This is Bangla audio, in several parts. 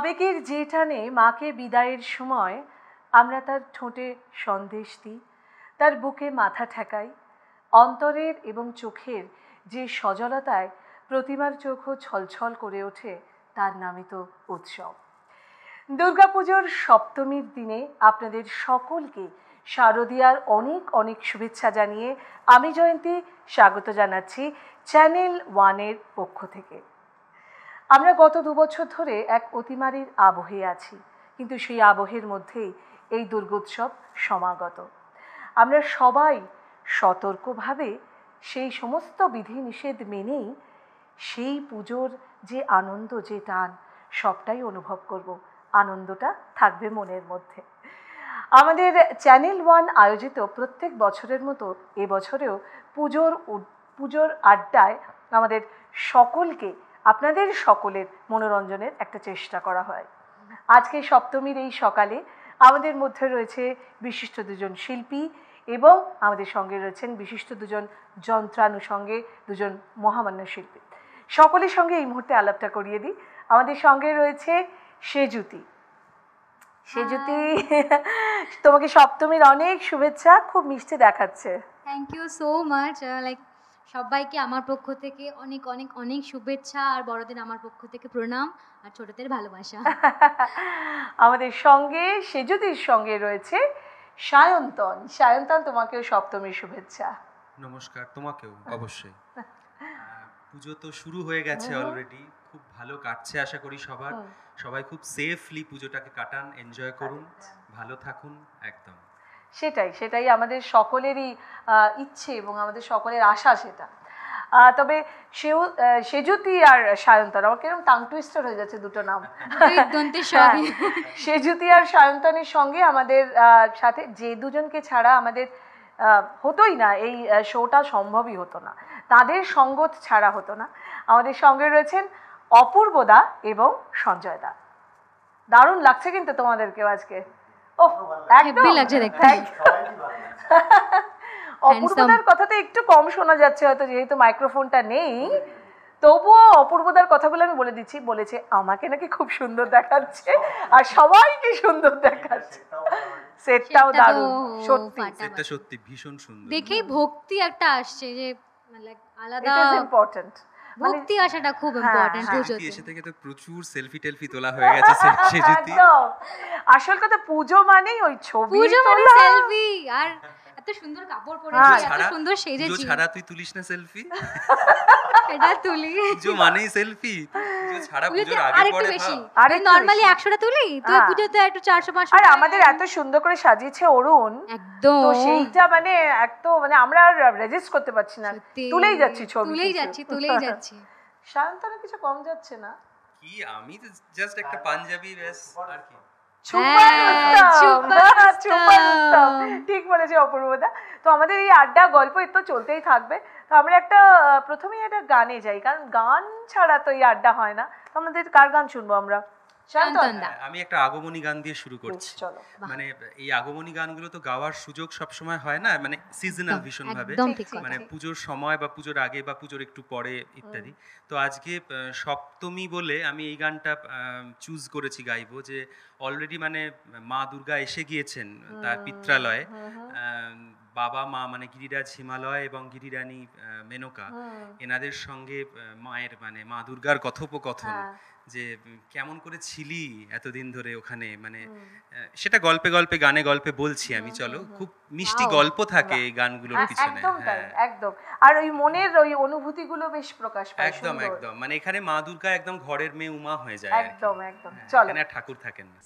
আবেগের যে টানে মাকে বিদায়ের সময় আমরা তার ঠোঁটে সন্দেশ দিই, তার বুকে মাথা ঠেকাই, অন্তরের এবং চোখের যে সজলতায় প্রতিমার চোখও ছলছল করে ওঠে তার নামই তো উৎসব। দুর্গাপুজোর সপ্তমীর দিনে আপনাদের সকলকে শারদীয়ার অনেক অনেক শুভেচ্ছা জানিয়ে আমি জয়ন্তী স্বাগত জানাচ্ছি চ্যানেল ওয়ানের পক্ষ থেকে। আমরা গত দুবছর ধরে এক অতিমারির আবহে আছি, কিন্তু সেই আবহের মধ্যেই এই দুর্গোৎসব সমাগত। আমরা সবাই সতর্কভাবে সেই সমস্ত বিধিনিষেধ মেনেই সেই পুজোর যে আনন্দ, যে টান, সবটাই অনুভব করব। আনন্দটা থাকবে মনের মধ্যে। আমাদের চ্যানেল ওয়ান আয়োজিত প্রত্যেক বছরের মতো এবছরেও পুজোর পুজোর আড্ডায় আমাদের সকলকে আপনাদের সকলের মনোরঞ্জনের একটা চেষ্টা করা হয়। আজকে সপ্তমীর এই সকালে আমাদের মধ্যে রয়েছে বিশিষ্ট দুজন শিল্পী এবং আমাদের সঙ্গে রয়েছেন বিশিষ্ট দুজন যন্ত্রানুষঙ্গে দুজন মহামান্য শিল্পী। সকলের সঙ্গে এই মুহূর্তে আলাপটা করিয়ে দিই। আমাদের সঙ্গে রয়েছে সেজুতি। সেজুতি তোমাকে সপ্তমীর অনেক শুভেচ্ছা খুব মিষ্টি দেখাচ্ছে। Thank you so much like সবাইকে আমার পক্ষ থেকে অনেক অনেক অনেক শুভেচ্ছা আর বড়দের আমার পক্ষ থেকে প্রণাম আর ছোটদের ভালোবাসা। আমাদের সঙ্গে সেজুতির সঙ্গে রয়েছে সায়ন্তন। সায়ন্তন তোমাকেও সপ্তমীর শুভেচ্ছা। নমস্কার তোমাকেও অবশ্যই। পুজো তো শুরু হয়ে গেছে অলরেডি খুব ভালো কাটছে আশা করি সবার। সবাই খুব সেফলি পুজোটাকে কাটান এনজয় করুন ভালো থাকুন একদম। সেটাই সেটাই আমাদের সকলেরই ইচ্ছে এবং আমাদের সকলের আশা সেটা। তবে সেও সেজুতি আর সায়ন্তন আমার কীরকম টাং টুইস্টার হয়ে যাচ্ছে দুটো নাম। হ্যাঁ, সেজুতি আর সায়ন্তনের সঙ্গে আমাদের আহ, সাথে যে দুজনকে ছাড়া আমাদের আহ, হতোই না এই শোটা সম্ভবই হতো না। তাদের সঙ্গত ছাড়া হতো না। আমাদের সঙ্গে রয়েছেন অপূর্বদা এবং সঞ্জয় দা। দারুণ লাগছে কিন্তু তোমাদেরকেও আজকে। ও একদম। Happy লাগছে দেখতে। অপূর্বদার কথাটা একটু কম শোনা যাচ্ছে হয়তো যেহেতু মাইক্রোফোনটা নেই। তবুও অপূর্বদার কথাগুলো আমি বলে দিচ্ছি বলেছে আমাকে নাকি খুব সুন্দর দেখাচ্ছে আর সবাইকে সুন্দর দেখাচ্ছে। সেটটাও সেটটা দারুণ সত্যি। ফাটাফাটি। সত্যি ভীষণ সুন্দর। দেখেই ভক্তি একটা আসছে যে like আলাদা ইম্পর্ট্যান্ট ভক্তি আসাটা খুব হ্যাঁ, ইম্পর্টেন্ট হ্যাঁ। সেজুতি পুজোতে এসে থেকে তো প্রচুর সেলফি টেলফি তোলা হয়ে গেছে সে- সেজুতি আসল কথা পুজো মানেই ওই ছবি পুজো মানে সেলফি আর এত সুন্দর কাপড় হ্যাঁ। পরেছি এত সুন্দর সেজেছি। ছাড়া তুই তুলিস না সেলফি এটা তুলি। পুজো মানেই সেলফি ছাড়া পুজোর আগে পরে নর্মালি তুলি হ্যাঁ। পুজোতে একটু চারশো পাঁচশো আর আমাদের এত সুন্দর করে সাজিয়েছে অরুণ। একদম। তো সেইটা মানে মানে আমরা আর রেজিস্ট করতে পারছি না। তুলেই যাচ্ছি ছবি তুলেই যাচ্ছি তুলেই যাচ্ছি। সায়ন্তনের কিছু কম যাচ্ছে না? কি? আমি তো জাস্ট একটা পাঞ্জাবি ব্যাস আর কি। ঠিক বলেছে অপূর্বদা। তো আমাদের এই আড্ডা গল্প এ তো চলতেই থাকবে। তো আমরা একটা প্রথমেই একটা গানে যাই কারণ গান ছাড়া তো এই আড্ডা হয় না। তো আমাদের কার গান শুনব আমরা? হ্যাঁ, আমি একটা আগমনী গান দিয়ে শুরু করছি। মানে এই আগমনী গানগুলো তো গাওয়ার সুযোগ সব সময় হয় না মানে সিজনাল ভীষণ ভাবে মানে পুজোর সময় বা পুজোর আগে বা পুজোর একটু পরে ইত্যাদি। তো আজকে সপ্তমী বলে আমি এই গানটা চুজ করেছি গাইবো যে অলরেডি মানে মা দুর্গা এসে গিয়েছেন তার পিত্রালয়ে। আহ, বাবা মা মানে গিরিরাজ হিমালয় এবং গিরিরানী মেনকা। এনাদের সঙ্গে মায়ের মানে মা দুর্গার কথোপকথন। হ্যাঁ। যে কেমন করে ছিলি এতদিন ধরে ওখানে? মানে সেটা গল্পে গল্পে গানে গল্পে বলছি আমি চলো। খুব মিষ্টি গল্প থাকে এই গানগুলোর পিছনে একদম হ্যাঁ। একদম। আর ওই মনের ওই অনুভূতিগুলো বেশ প্রকাশ পায় একদম একদম। মানে এখানে মা দুর্গা একদম ঘরের মেয়ে উমা হয়ে যায় একদম একদম। হ্যাঁ, চলো। এখানে ঠাকুর থাকেন না।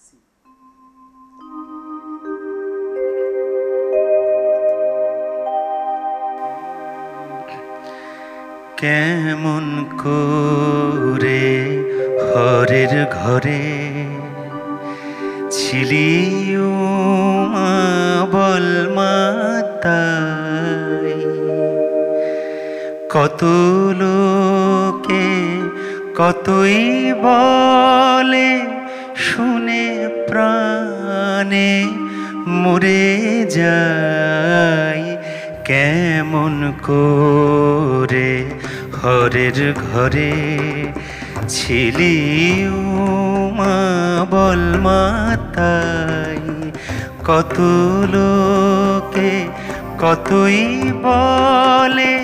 কেমন করে হরের ঘরে ছিলি মা বল কত লোকে কতই বলে শুনে প্রাণে মরে যাই কেমন করে হরের ঘরে ছিলি মা বলমাতাই কত লোকে কতই বলে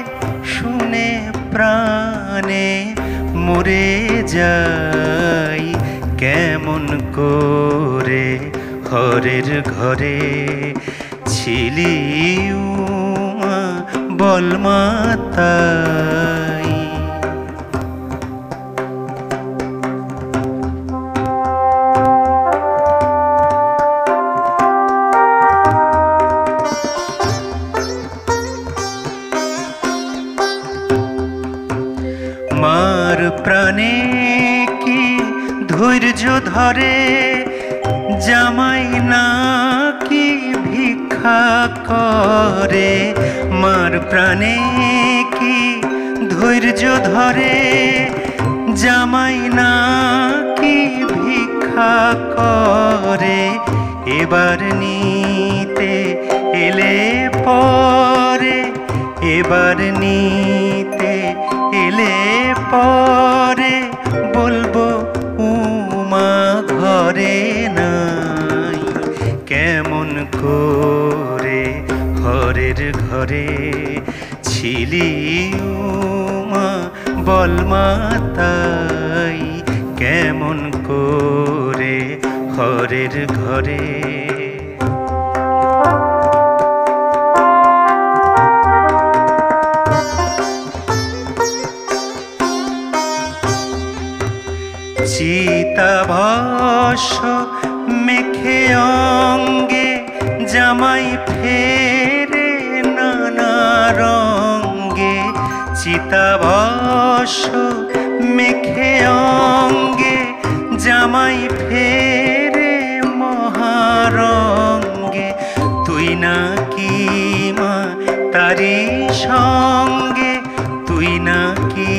শুনে প্রাণে মরে যাই। কেমন করে হরের ঘরে ছিলি উমা বলমাতাই মার প্রাণে কি ধৈর্য ধরে জামাই না ভিক্ষা করে। মার প্রাণে কি ধৈর্য ধরে? জামাই না কি ভিক্ষা করে? এবার নিতে এলে পরে। এবার নিতে এলে পরে। ছিলি উমা বলমাতাই কেমন করে হরের ঘরে? চিতাভস মেখে চিতাভস মেখে অঙ্গে, জামাই ফেরে মহারঙ্গে। তুই না কি মা তারি সঙ্গে? তুই না কি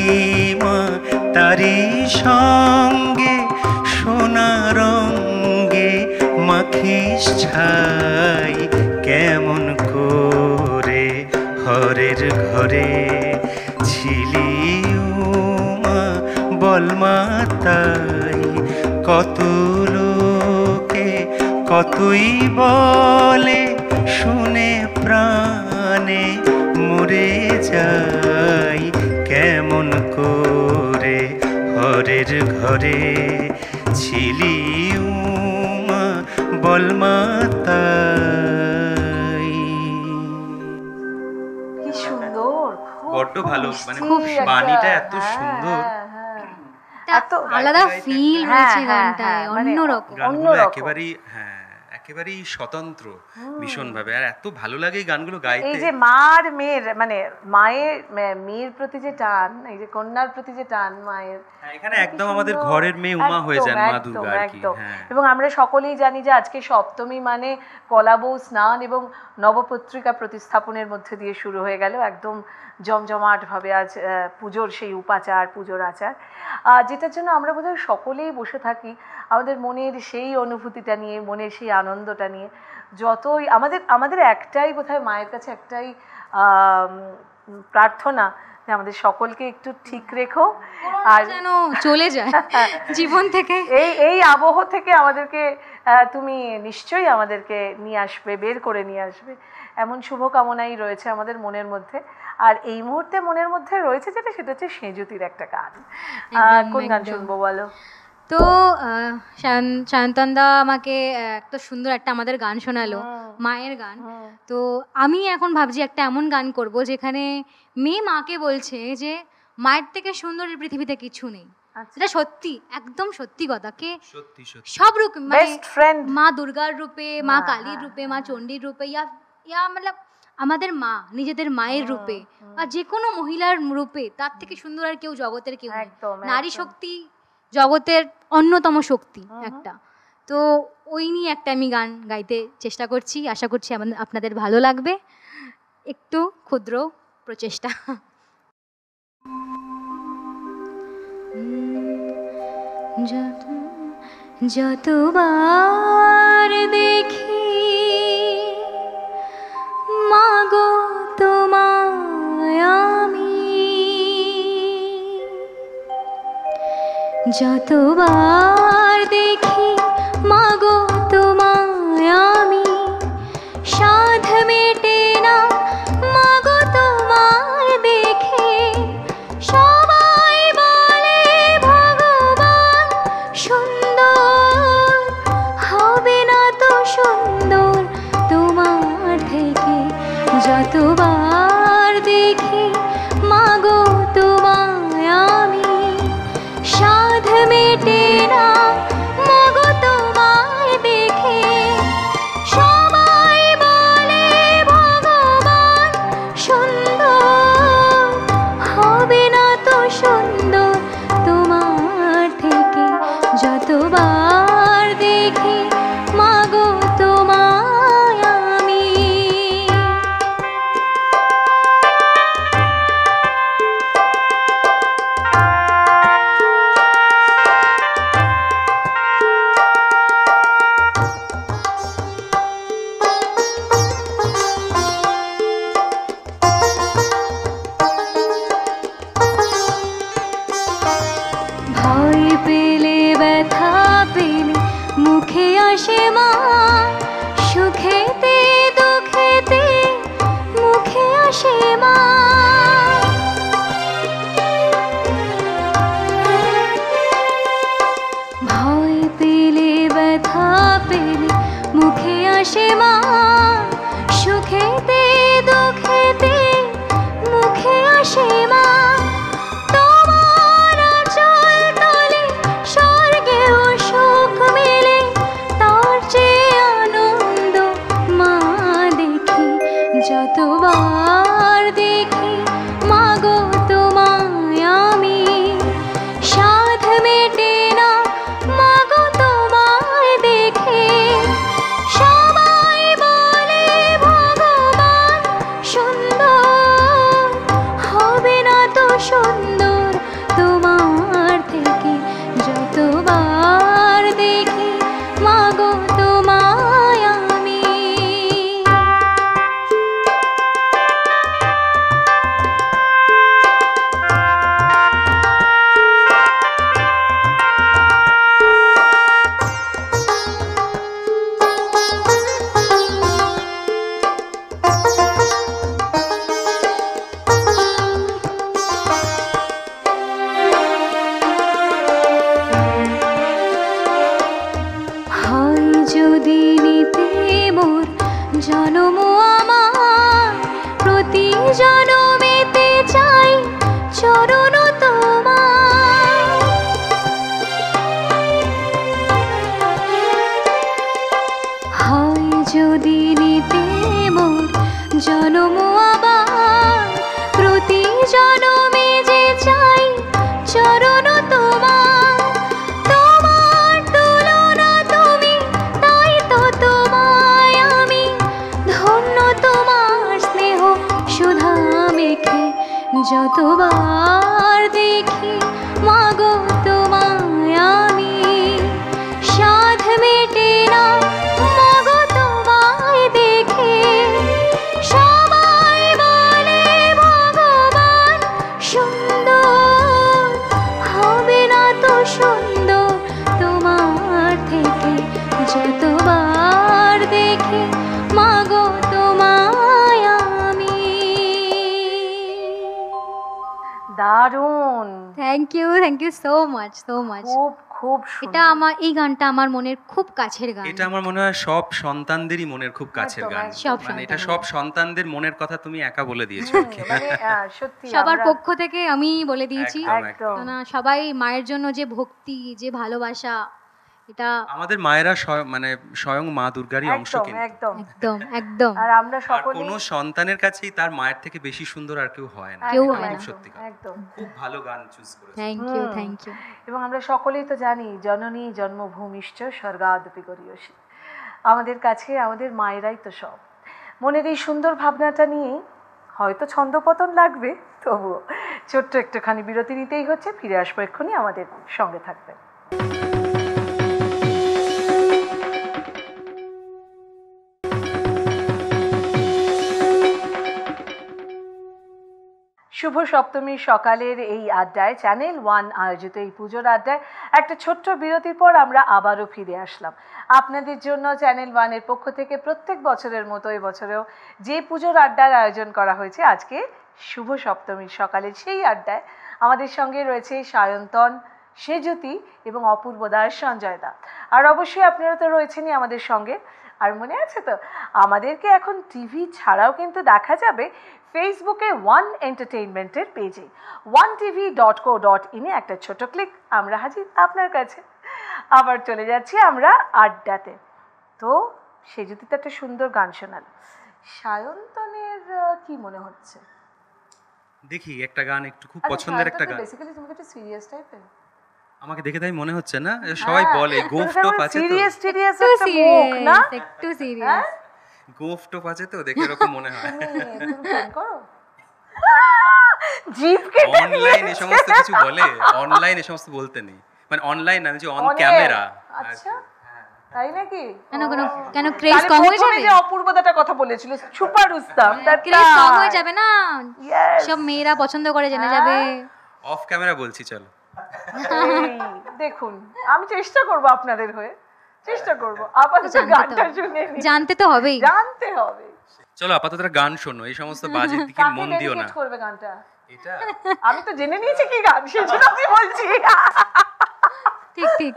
মা তারি সঙ্গে? সোনা রঙ্গে মাখিস ছাই কেমন করে হরের ঘরে? বলমাতাই কত লোকে কতই বলে শুনে প্রাণে মরে যাই কেমন করে হরের ঘরে ছিলি উমা বলমাতাই কি সুন্দর খুব বড্ড ভালো, মানে খুব বাণীটা এত হ্যাঁ, সুন্দর। একটা আলাদা গাইতে গাইতে ফিল হ্যাঁ, রয়েছে হ্যাঁ, গানটায় হ্যাঁ, মানে অন্যরকম অন্যরকম। একেবারেই হ্যাঁ একেবারেই স্বতন্ত্র ভীষণভাবে। আর এত ভালো লাগে এই গানগুলো এই যে মার মেয়ের মানে মায়ের মেয়ের প্রতি যে টান এই যে কন্যার প্রতি যে টান মায়ের। হ্যাঁ, এখানে একদম আমাদের ঘরের মেয়ে উমা হয়ে একদম, যান মা একদম, দুর্গা আর কি হ্যাঁ। এবং আমরা সকলেই জানি যে আজকে সপ্তমী মানে কলাবউ স্নান এবং নবপত্রিকা প্রতিস্থাপনের মধ্যে দিয়ে শুরু হয়ে গেল। একদম জমজমাটভাবে আজ পুজোর সেই উপাচার পুজোর আচার। যেটার জন্য আমরা বোধহয় সকলেই বসে থাকি আমাদের মনের সেই অনুভূতিটা নিয়ে মনের সেই আনন্দটা নিয়ে। যতই আমাদের আমাদের একটাই বোধহয় মায়ের কাছে একটাই প্রার্থনা যে আমাদের সকলকে একটু ঠিক রেখো। আর যেন চলে যায় জীবন থেকে। এই এই আবহ থেকে আমাদেরকে তুমি নিশ্চয়ই আমাদেরকে নিয়ে আসবে বের করে নিয়ে আসবে। এমন শুভকামনাই রয়েছে আমাদের মনের মধ্যে। আর এই মুহূর্তে মনের মধ্যে রয়েছে যেটা সেটা হচ্ছে সেঁজুতির একটা গান। কোন গান শুনব বলো? তো সায়ন্তনদা আমাকে এত সুন্দর একটা আমাদের গান শোনালো মায়ের গান। তো আমি এখন ভাবছি একটা এমন গান করব যেখানে মেয়ে মাকে বলছে যে মায়ের থেকে সুন্দর এই পৃথিবীতে কিছু নেই। আচ্ছা। সেটা সত্যি একদম সত্যি কথা। কে সত্যি সত্যি। সব রূপ মানে মা দুর্গার রূপে মা হ্যাঁ, কালীর হ্যাঁ, রূপে মা চণ্ডীর রূপে ইয়া ইয়া মানে আমাদের মা নিজেদের মায়ের রূপে আর যে কোনো মহিলার রূপে তার থেকে সুন্দর আর কেউ জগতের কেউ নারী শক্তি জগতের অন্যতম শক্তি একটা। তো ওই নিয়ে একটা আমি গান গাইতে চেষ্টা করছি আশা করছি আপনাদের ভালো লাগবে। একটু ক্ষুদ্র প্রচেষ্টা। যত যতবার দেখি মাগো তোমায় আমি। যতবার দেখি वा এটা আমার এই গানটা আমার মনের খুব কাছের গান। এটা আমার মনে হয় সব সন্তানদেরই মনের খুব কাছের গান। সব মানে এটা সব সন্তানদের মনের কথা তুমি একা বলে দিয়েছ। কি। মানে সবার পক্ষ থেকে আমি বলে দিয়েছি। সবাই মায়ের জন্য যে ভক্তি যে ভালোবাসা এটা আমাদের মায়েরা স্বয়ং- মানে স্বয়ং মা দুর্গারই অংশ কিন্তু। একদম। একদম একদম। আর আমরা সকলে কোনো সন্তানের কাছেই তার মায়ের থেকে বেশি সুন্দর আর কেউ হয় না। কেউ হয় না। সত্যি একদম। খুব ভালো গান চুজ করেছ। থ্যাংক ইউ থ্যাংক ইউ এবং আমরা সকলেই তো জানি জননী জন্মভূমিষ্ঠ স্বর্গাদপি করিয়সী আমাদের কাছে আমাদের মায়েরাই তো সব। মনের এই সুন্দর ভাবনাটা নিয়ে হয়তো ছন্দপতন লাগবে তবুও ছোট্ট একটুখানি বিরতি নিতেই হচ্ছে ফিরে আসব এক্ষুনি আমাদের সঙ্গে থাকবেন। শুভ সপ্তমীর সকালের এই আড্ডায় চ্যানেল ওয়ান আয়োজিত এই পুজোর আড্ডায় একটা ছোট্ট বিরতির পর আমরা আবারও ফিরে আসলাম। আপনাদের জন্য চ্যানেল ওয়ানের পক্ষ থেকে প্রত্যেক বছরের মতো এবছরেও যে পুজোর আড্ডার আয়োজন করা হয়েছে, আজকে শুভ সপ্তমীর সকালের সেই আড্ডায় আমাদের সঙ্গে রয়েছে সায়ন্তন সেজ্যোতি এবং অপূর্ব দাস সঞ্জয় দা। আর অবশ্যই আপনারা তো রয়েছেনই আমাদের সঙ্গে। আর মনে আছে তো? আমাদেরকে এখন টিভি ছাড়াও কিন্তু দেখা যাবে ফেসবুকে ওয়ান এন্টারটেইনমেন্টের পেজে। One TV dot co dot ইনে একটা ছোট ক্লিক আমরা হাজির আপনার কাছে। আবার চলে যাচ্ছি আমরা আড্ডাতে। তো সে যদি তো একটা সুন্দর গান শোনাল। সায়ন্তনের কি মনে হচ্ছে? দেখি একটা গান একটু খুব পছন্দের একটা গান। বেসিক্যালি তুমি একটু সিরিয়াস টাইপের আমাকে দেখে তাই মনে হচ্ছে না? সবাই বলে গোফ টোপ আছে তো? সিরিয়াস সিরিয়াস একটু মুখ না? একটু সিরিয়াস গোফ টোপ আছে তো? দেখে এরকম মনে হয়। করো। জিভ কেটে অনলাইন এ সমস্ত কিছু বলে অনলাইন এ সমস্ত বলতে নেই। মানে অনলাইন আমি যে অন ক্যামেরা আচ্ছা তাই নাকি? কেন কেন কেন ক্রেজ কম হয়ে যাবে? যে অপূর্বতাটা কথা বলেছিল সুপার রুস্তাম that ক্রেজ কম হয়ে যাবে না? সব মেয়েরা পছন্দ করে জেনে যাবে। অফ ক্যামেরা বলছি চলো। এই, দেখুন আমি চেষ্টা করব আপনাদের হয়ে। চেষ্টা করব। আপাতত জানতে তো গানটা শুনে নিই। জানতে তো হবেই। জানতে হবে। চলো আপাতত গান শোনো এই সমস্ত বাজের দিকে মন দিও না। করবে গানটা? এটা? আমি তো জেনে নিয়েছি কি গান সেজন্য আমি বলছি। ঠিক ঠিক।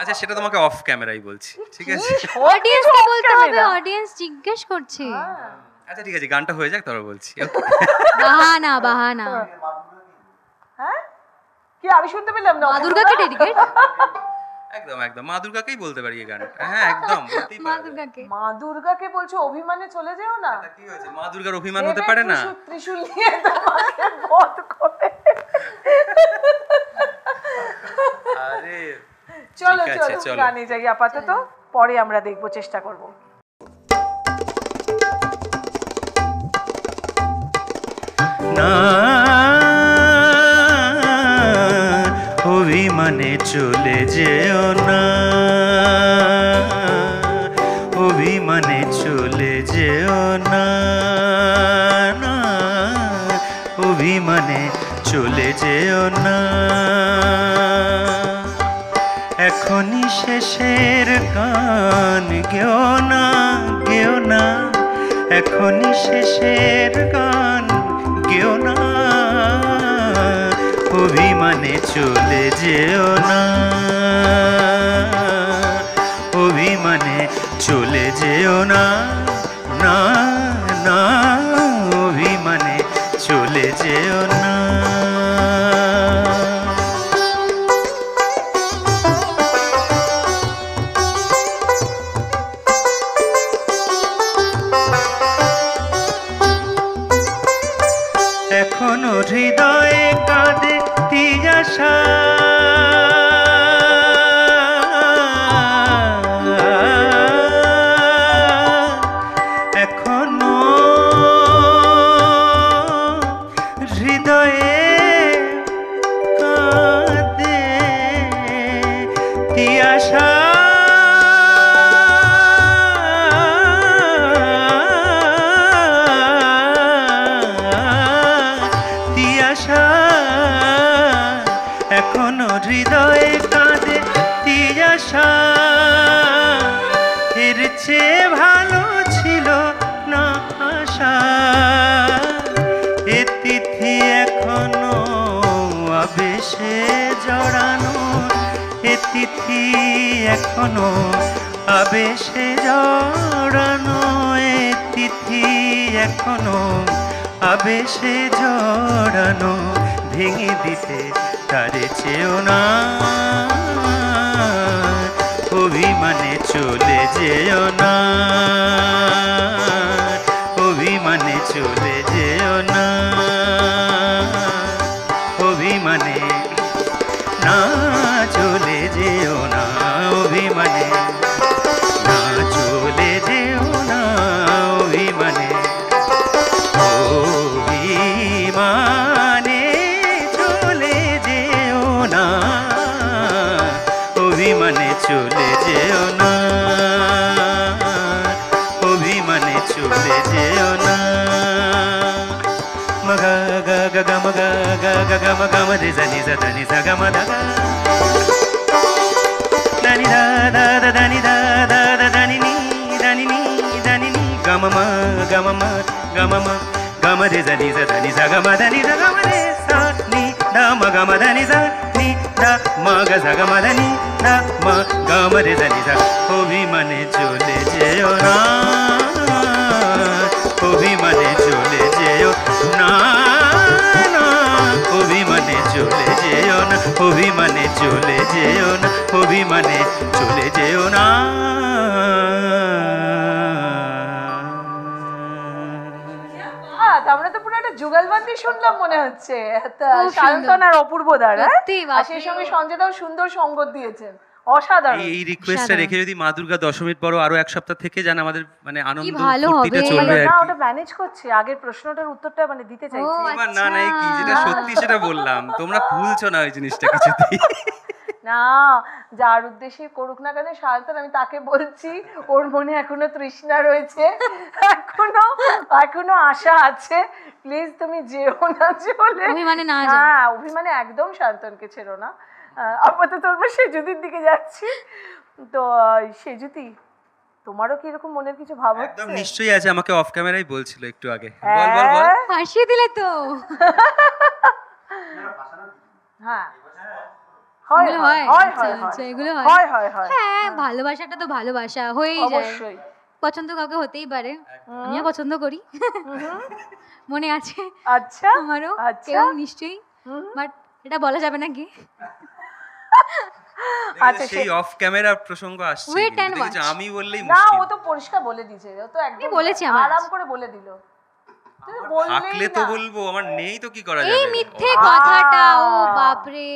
আচ্ছা সেটা তোমাকে অফ ক্যামেরাই বলছি ঠিক আছে? অডিয়েন্স কে বলতে হবে অডিয়েন্স জিজ্ঞেস করছে। আচ্ছা ঠিক আছে গানটা হয়ে যাক তারপর বলছি। বাহানা বাহানা। হ্যাঁ? কি আমি শুনতে পেলাম না মা দুর্গাকে ডেডিকেট একদম একদম। মা দুর্গাকেই বলতে পারি এই গানটা। হ্যাঁ একদম বলতেই মা দুর্গাকে মা দুর্গাকে বলছো অভিমানে চলে যেও না? কি হয়েছে? মা দুর্গার অভিমান হতে পারে না? ত্রিশূল- নিয়ে তোমাকে বধ করে। আরে চলো চলো চলো। গানে যাই আপাতত। পরে আমরা দেখব চেষ্টা করব। না চলে যেও না। অভিমানে চলে যেও না অভিমানে চলে যেও না। এখনই শেষের গান গেও না গেও না। এখনই শেষের গান গেও না। অভিমানে চলে যেও না। অভিমানে চলে যেও না না না অভিমানে চলে যেও না। এখনও আবেশে জড়ানো এ তিথি এখনও আবেশে জড়ানো ভেঙে দিতে তারে চেও না। অভিমানে চলে যেও না। অভিমানে চলে যেও না గమ గమ దిజ నిజ దని స గమ దని దాద దని దాద దని దని దని గమ గమ గమ గమ దిజ నిజ దని స గమ దని స గమ రే సా ని ద మ గమ దని స ని ద మ గ స గమ దని ద మ గమ రే స ని స ఓ వి మనే చోలే జయో నా ఓ వి మనే చోలే జయో నా চলে যেও না অভিমানে চলে যেও না অভিমানে চলে যেও না। আমরা তো পুরো একটা যুগলবন্দি শুনলাম মনে হচ্ছে। সায়ন্তন আর অপূর্ব দ্বারা আর সেই সুন্দর সঙ্গত দিয়েছেন। অসাধারণ। এই রিকোয়েস্টটা। রেখে যদি মা দুর্গা দশমীর পরও আরও এক সপ্তাহ থেকে যান আমাদের মানে আনন্দ ফুর্তিটা চলবে মানে আর না কি। ওটা ম্যানেজ করছি। আগের প্রশ্নটার উত্তরটা মানে দিতে চাইছি। এবার না না কি যেটা আচ্ছা। সত্যি সেটা বললাম। তোমরা ভুলছো না ওই জিনিসটা কিছুতেই। না যার উদ্দেশ্যে করুক না কেন সায়ন্তন আমি তাকে বলছি ওর মনে এখনও তৃষ্ণা রয়েছে এখনও এখনও আশা আছে। প্লিজ তুমি যেও না চলে অভিমানে না হ্যাঁ অভিমানে একদম শান্তনকে ছেড়ো না। আপাতত আমরা সেজুতির দিকে যাচ্ছি। তো সেজুতি তোমারও কি এরকম মনের কিছু ভাব হচ্ছে? একদম নিশ্চয়ই আছে আমাকে অফ ক্যামেরাই বলছিল একটু আগে। বল বল বল। হ্যাঁ? ফাঁসিয়ে দিলে তো। হ্যাঁ। ভালোবাসাটা তো ভালোবাসা হয়েই যায়। পছন্দ কাউকে হতেই পারে। আমিও পছন্দ করি। মনে আছে আচ্ছা আমারও। আচ্ছা। কেউ নিশ্চয়ই। বাট এটা বলা যাবে নাকি? আচ্ছা, সেই অফ ক্যামেরা প্রসঙ্গ আসছে Wait কিন্তু। and আমি বললেই না ও তো পরিষ্কার বলে দিয়েছে ও তো একদম বলেছি আমার। আরাম করে বলে দিল। থাকলে তো বলব আমার নেই তো কি করা এই মিথ্যে কথাটা ও বাপরে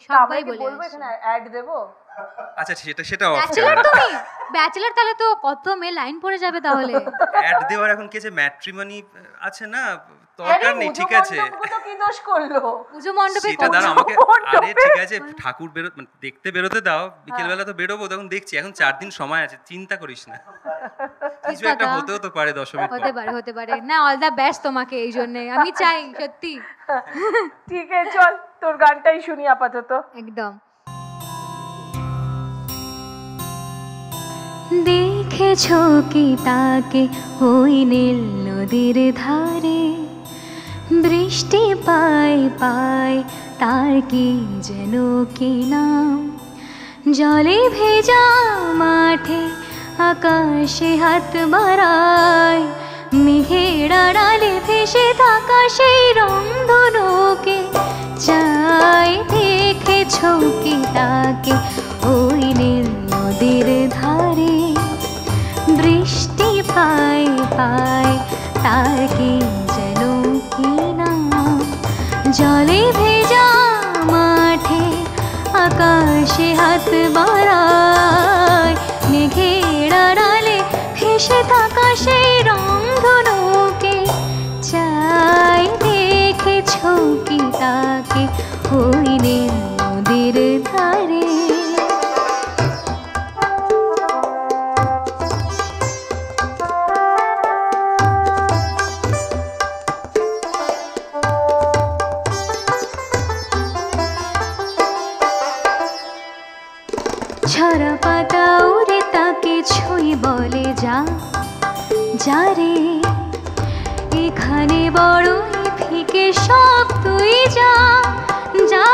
তা সবাই বলে বলব এখানে? অ্যাড দেবো? আচ্ছা সেটা সেটা অফ ব্যাচেলার তুমি? ব্যাচেলার তাহলে তো কত মেয়ে লাইন পড়ে যাবে তাহলে? অ্যাড দেওয়ার এখন ম্যাট্রিমনি আছে না? দরকার নেই ঠিক আছে। কি দোষ করল? পুজো মণ্ডপে সেটা দাঁড়া আমাকে আরে ঠিক আছে ঠাকুর বেরো মানে দেখতে বেরোতে দাও বিকেলবেলা তো বেরোবো তখন দেখছি এখন চার দিন সময় আছে চিন্তা করিস না। কিছু একটা হতেও তো পারে দশমীর হতে পারে হতে পারে। না অল দা বেস্ট তোমাকে এই জন্য। আমি চাই সত্যি। ঠিক আছে চল তোর গানটাই শুনি আপাতত। একদম। দেখেছ কি তাকে? ওই নীল নদীর ধারে। বৃষ্টি পায় পায়, তার কি যেন কি নাম? জলে ভেজা মাঠে আকাশে হাত বাড়ায়, মেঘের আড়ালে ভেসে থাকা সেই রংধনুকে চাই দেখেছ কি তাকে ওই নীল নদীর ধারে। বৃষ্টি পায় পায়, তার কি জলে ভেজা মাঠে আকাশে হাত বাড়ায়। মেঘের আড়ালে ভেসে থাকা সেই রংধনুকে চাই দেখেছ কি তাকে? ওই নীল নদীর ধারে যা যা রে? এখানে বড়ই ফিকে সব তুই যা যা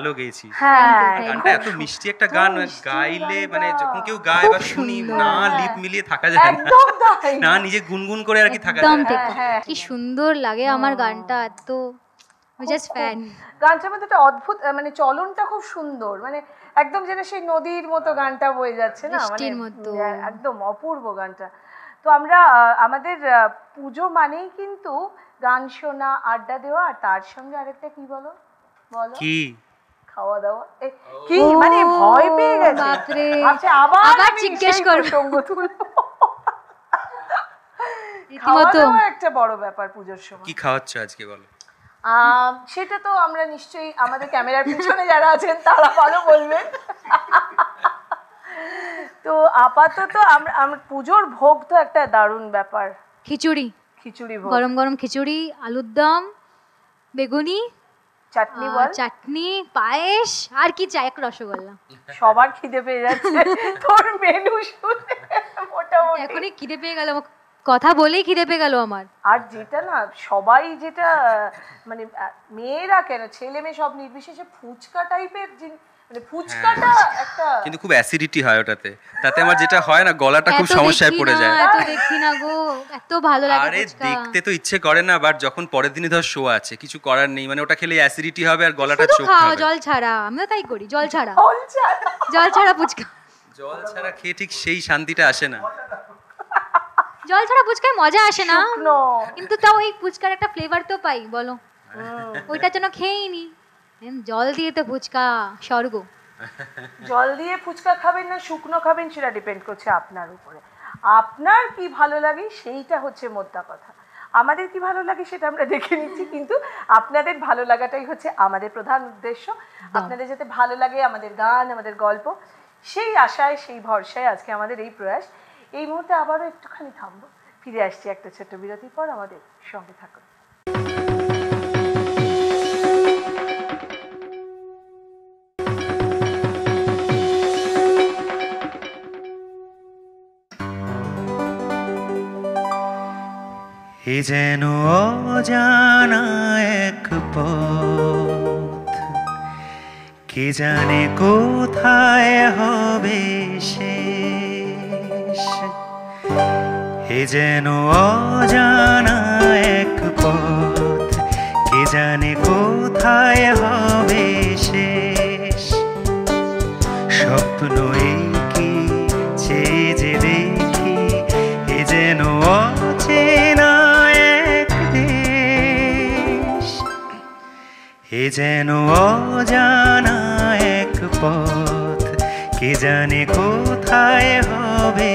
ভালো গেয়েছিস হ্যাঁ. গানটা এত মিষ্টি একটা গান গাইলে মানে যখন কেউ গায় বা শুনি না। লিপ মিলিয়ে থাকা যায় না। না নিজে গুনগুন করে আর কি থাকা যায়। হ্যাঁ, হ্যাঁ। কি সুন্দর লাগে আমার গানটা এত জাস্ট ফ্যান গানটার মধ্যে একটা অদ্ভুত মানে চলনটা খুব সুন্দর। মানে একদম যেন সেই নদীর মতো গানটা বয়ে যাচ্ছে না? মানে মতো। একদম অপূর্ব গানটা। তো আমরা আহ, আমাদের পুজো মানেই কিন্তু গান শোনা আড্ডা দেওয়া আর তার সঙ্গে আরেকটা কি বলো? বলো। কি? খাওয়া দাওয়া? কি? মানে ভয় পেয়ে গেছে? বাপরে। আবার আবার জিজ্ঞেস করব। রীতিমতো একটা বড় ব্যাপার পুজোর সময়। কি খাওয়াচ্ছ আজকে বলো? সেটা তো আমরা নিশ্চয়ই আমাদের ক্যামেরার পিছনে যারা আছেন তারা ভালো বলবেন। তো আপাতত আমরা পুজোর ভোগ তো একটা দারুণ ব্যাপার। খিচুড়ি। খিচুড়ি গরম গরম খিচুড়ি আলুর দম বেগুনি চাটনি বল। চাটনি পায়েস আর কি চাই? এক রসগোল্লা। সবার খিদে পেয়ে যাচ্ছে। তোর মেনু শুনে মোটামুটি। এখনই খিদে পেয়ে গেল। কথা বলেই খিদে পেয়ে গেল আমার। আর যেটা না সবাই যেটা মানে মেয়েরা কেন ছেলে মেয়ে সব নির্বিশেষে ফুচকা টাইপের মানে ফুচকাটা একটা কিন্তু খুব অ্যাসিডিটি হয় ওটাতে। তাতে আমার যেটা হয় না গলাটা খুব সমস্যায় পড়ে যায়। এত দেখি না গো এত ভালো লাগে আরে দেখতে তো ইচ্ছে করে না বাট যখন পরের দিনে ধর শো আছে কিছু করার নেই মানে ওটা খেলে অ্যাসিডিটি হবে আর গলাটা চোখ জল ছাড়া আমিও তাই করি জল ছাড়া। জল ছাড়া। ফুচকা। জল ছাড়া খেয়ে ঠিক সেই শান্তিটা আসে না। জল ছাড়া ফুচকায় মজা আসে না। কিন্তু তাও ওই ফুচকার একটা ফ্লেভার তো পাই বলো। ওইটার জন্য খেয়েই নি। জল দিয়ে তো ফুচকা স্বর্গ। জল দিয়ে ফুচকা খাবেন না শুকনো খাবেন সেটা ডিপেন্ড করছে আপনার উপরে। আপনার কি ভালো লাগে সেইটা হচ্ছে মোদ্দা কথা। আমাদের কি ভালো লাগে সেটা আমরা দেখে নিচ্ছি কিন্তু আপনাদের ভালো লাগাটাই হচ্ছে আমাদের প্রধান উদ্দেশ্য। আপনাদের যাতে ভালো লাগে আমাদের গান আমাদের গল্প সেই আশায় সেই ভরসায় আজকে আমাদের এই প্রয়াস। এই মুহূর্তে আবারও একটুখানি থামবো। ফিরে আসছি একটা ছোট্ট বিরতির পর আমাদের সঙ্গে থাকুন। যেন অজানা এক পথ। কে জানে কোথায় হবে শেষ। এ যেন অজানা এক পথ। কে জানে কোথায় হবে শেষ। স্বপ্ন যেন অজানা এক পথ কে জানে কোথায় হবে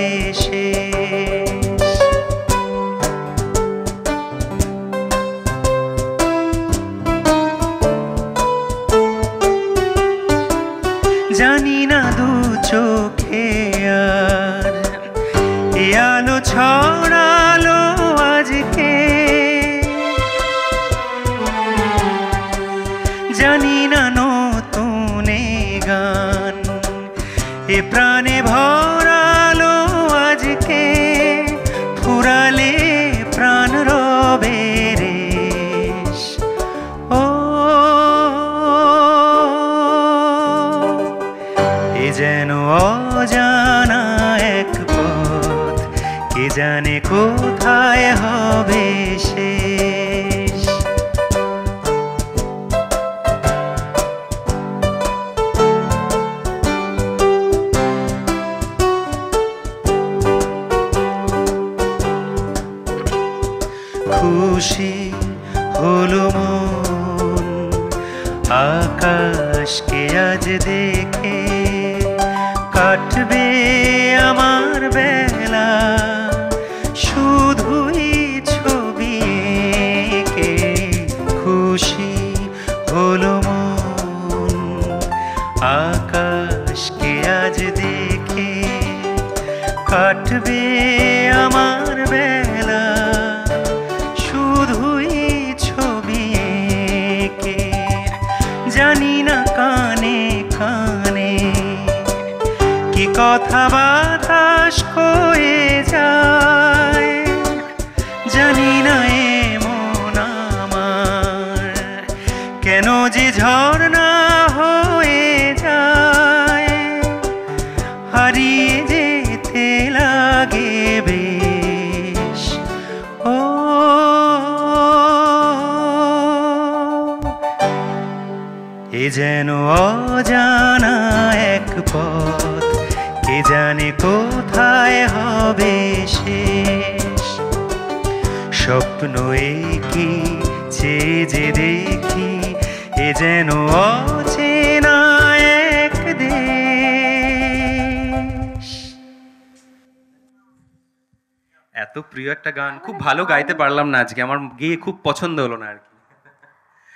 খুব ভালো গাইতে পারলাম না আজকে আমার গেয়ে খুব পছন্দ হলো না আর কি।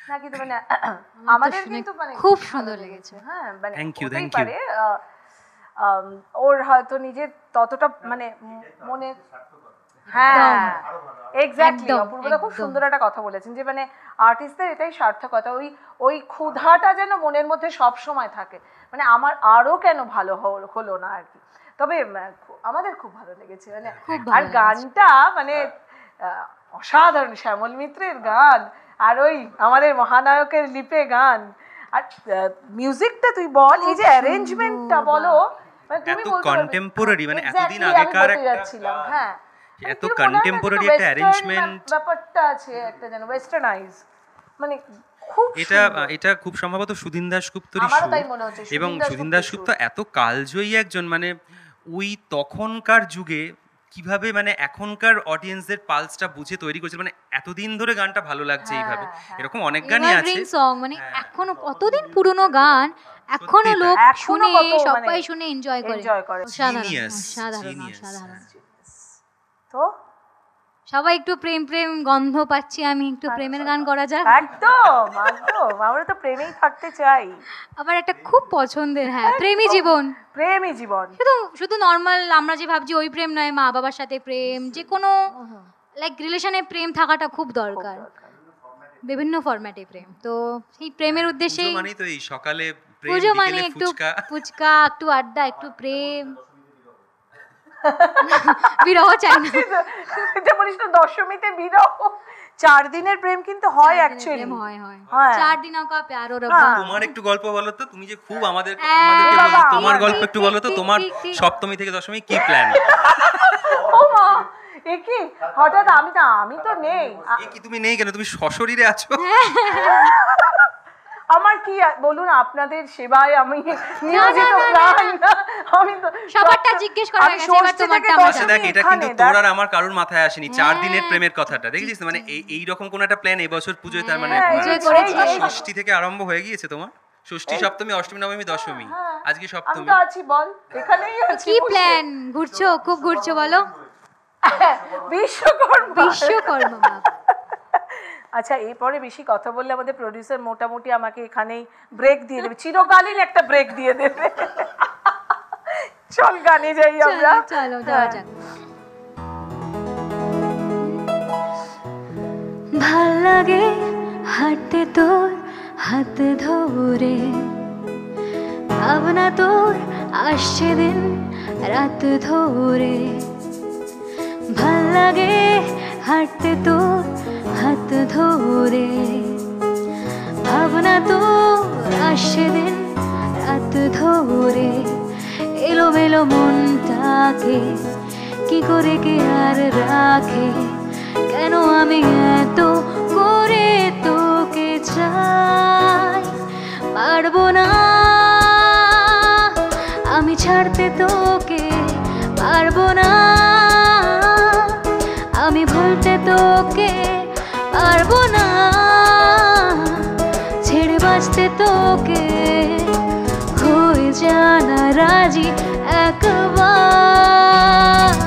না কিন্তু মানে আমাদের কিন্তু মানে খুব সুন্দর লেগেছে। হ্যাঁ মানে আহ, আম, ওর হয়তো নিজের ততটা মানে মনে হ্যাঁ এক্স্যাক্টলি একদম, অপূর্বদা খুব সুন্দর একটা কথা বলেছেন যে মানে আর্টিস্টদের এটাই সার্থকতা ওই ওই ক্ষুধাটা যেন মনের মধ্যে সব সময় থাকে। মানে আমার আরও কেন ভালো হল- হলো না আর কি। তবে আমাদের খুব ভালো লেগেছে মানে আর গানটা মানে অসাধারণ শ্যামল মিত্রের গান আর ওই আমাদের মহানায়কের লিপে গান। আর মিউজিকটা তুই বল এই যে অ্যারেঞ্জমেন্টটা বলো মানে তুমি এত বলতে মানে এতদিন আগেকার একটা যাচ্ছিলাম, হ্যাঁ। মানে এত contemporary একটু। ব্যাপ- ব্যাপারটা আছে একটা যেন ওয়েস্টার্নাইজ মানে খুব এটা এটা খুব সম্ভবত মনে হচ্ছে, এবং দাশগুপ্ত সুর। এত কালজয়ী একজন মানে ওই তখনকার যুগে কীভাবে মানে এখনকার অডিয়েন্সদের পালসটা বুঝে তৈরি করেছিল মানে এতদিন ধরে গানটা ভালো লাগছে হ্যাঁ, এইভাবে হ্যাঁ। এরকম অনেক গানই আছে সং মানে হ্যাঁ। এখনও কতদিন পুরনো গান এখনও লোক শুনে মানে সবাই শুনে এনজয় করে এনজয় করে। সাধারণ সাধারণ অসাধারণ তো সবাই একটু প্রেম প্রেম গন্ধ পাচ্ছি আমি একটু প্রেমের গান করা যাক। একদম একদম। আমরা তো প্রেমেই থাকতে চাই। আবার একটা খুব পছন্দের হ্যাঁ প্রেমী জীবন। প্রেমই জীবন। শুধু শুধু নর্মাল আমরা যে ভাবছি ওই প্রেম নয় মা বাবার সাথে প্রেম যে কোনো লাইক রিলেশনে প্রেম থাকাটা খুব দরকার। বিভিন্ন ফরম্যাটে প্রেম। তো সেই প্রেমের উদ্দেশ্যেই পুজো মানেই তো এই সকালে প্রেম পুজো মানে একটু ফুচকা। ফুচকা একটু আড্ডা একটু প্রেম। বিরহ চাই না। এটা বলিস না দশমীতে বিরহ। চার দিনের প্রেম কিন্তু হয় অ্যাকচুয়ালি হয় হয়। হ্যাঁ। চার দিন কা প্যারো হ্যাঁ। রব্বা তোমার একটু গল্প বলো তো তুমি যে খুব আমাদের হ্যাঁ, আমাদেরকে বলো, তোমার গল্প একটু বলো তো তোমার। সপ্তমী থেকে দশমী কি প্ল্যান ও মা এ কি? হঠাৎ আমি না আমি তো নেই। আ- এ কি তুমি নেই কেন? তুমি সশরীরে আছো। হ্যাঁ। আমার কি বলুন আপনাদের সেবায় আমি নিয়োজিত প্রাণ। আমি সবারটা জিজ্ঞেস করা গেছে, এবার তোমারটা থেকে আমরা আচ্ছা দশমী দেখ এটা কিন্তু তোর আর আমার কারোর মাথায় আসেনি চার হ্যাঁ, দিনের প্রেমের কথাটা দেখেছিস? মানে এই এইরকম কোন একটা প্ল্যান এবছর পুজোয় তার মানে হ্যাঁ। ষষ্ঠী থেকে আরম্ভ হয়ে গিয়েছে তোমার? ষষ্ঠী সপ্তমী অষ্টমী নবমী দশমী হ্যাঁ, আজকে সপ্তমী। আছি বল এখানেই আছি কি প্ল্যান ঘুরছো? খুব ঘুরছো বলো। বিশ্বকর্মা। আচ্ছা এরপরে বেশি কথা বললে আমাদের প্রডিউসার মোটামুটি আমাকে এখানেই ব্রেক দিয়ে দেবে। চিরকালীন একটা ব্রেক দিয়ে দেবে। চল গানে যাই আমরা। চলো যাওয়া হ্যাঁ। যাক। ভালো লাগে হাঁটতে তোর হাত ধরে। ভাবনা তোর আসছে দিন রাত ধরে। ভালো লাগে হাঁটতে তোর হাত ধরে। ভাবনা তো আসছে দিন রাত ধরে। এলোমেলো মনটাকে কি করে কে আর রাখে? কেন আমি এত করে তোকে চাই? পারব না। আমি ছাড়তে তোকে পারব না। আমি ভুলতে তোকে পারব না। ছেড়ে বাঁচতে তোকে হয়ে জানা রাজি ভালো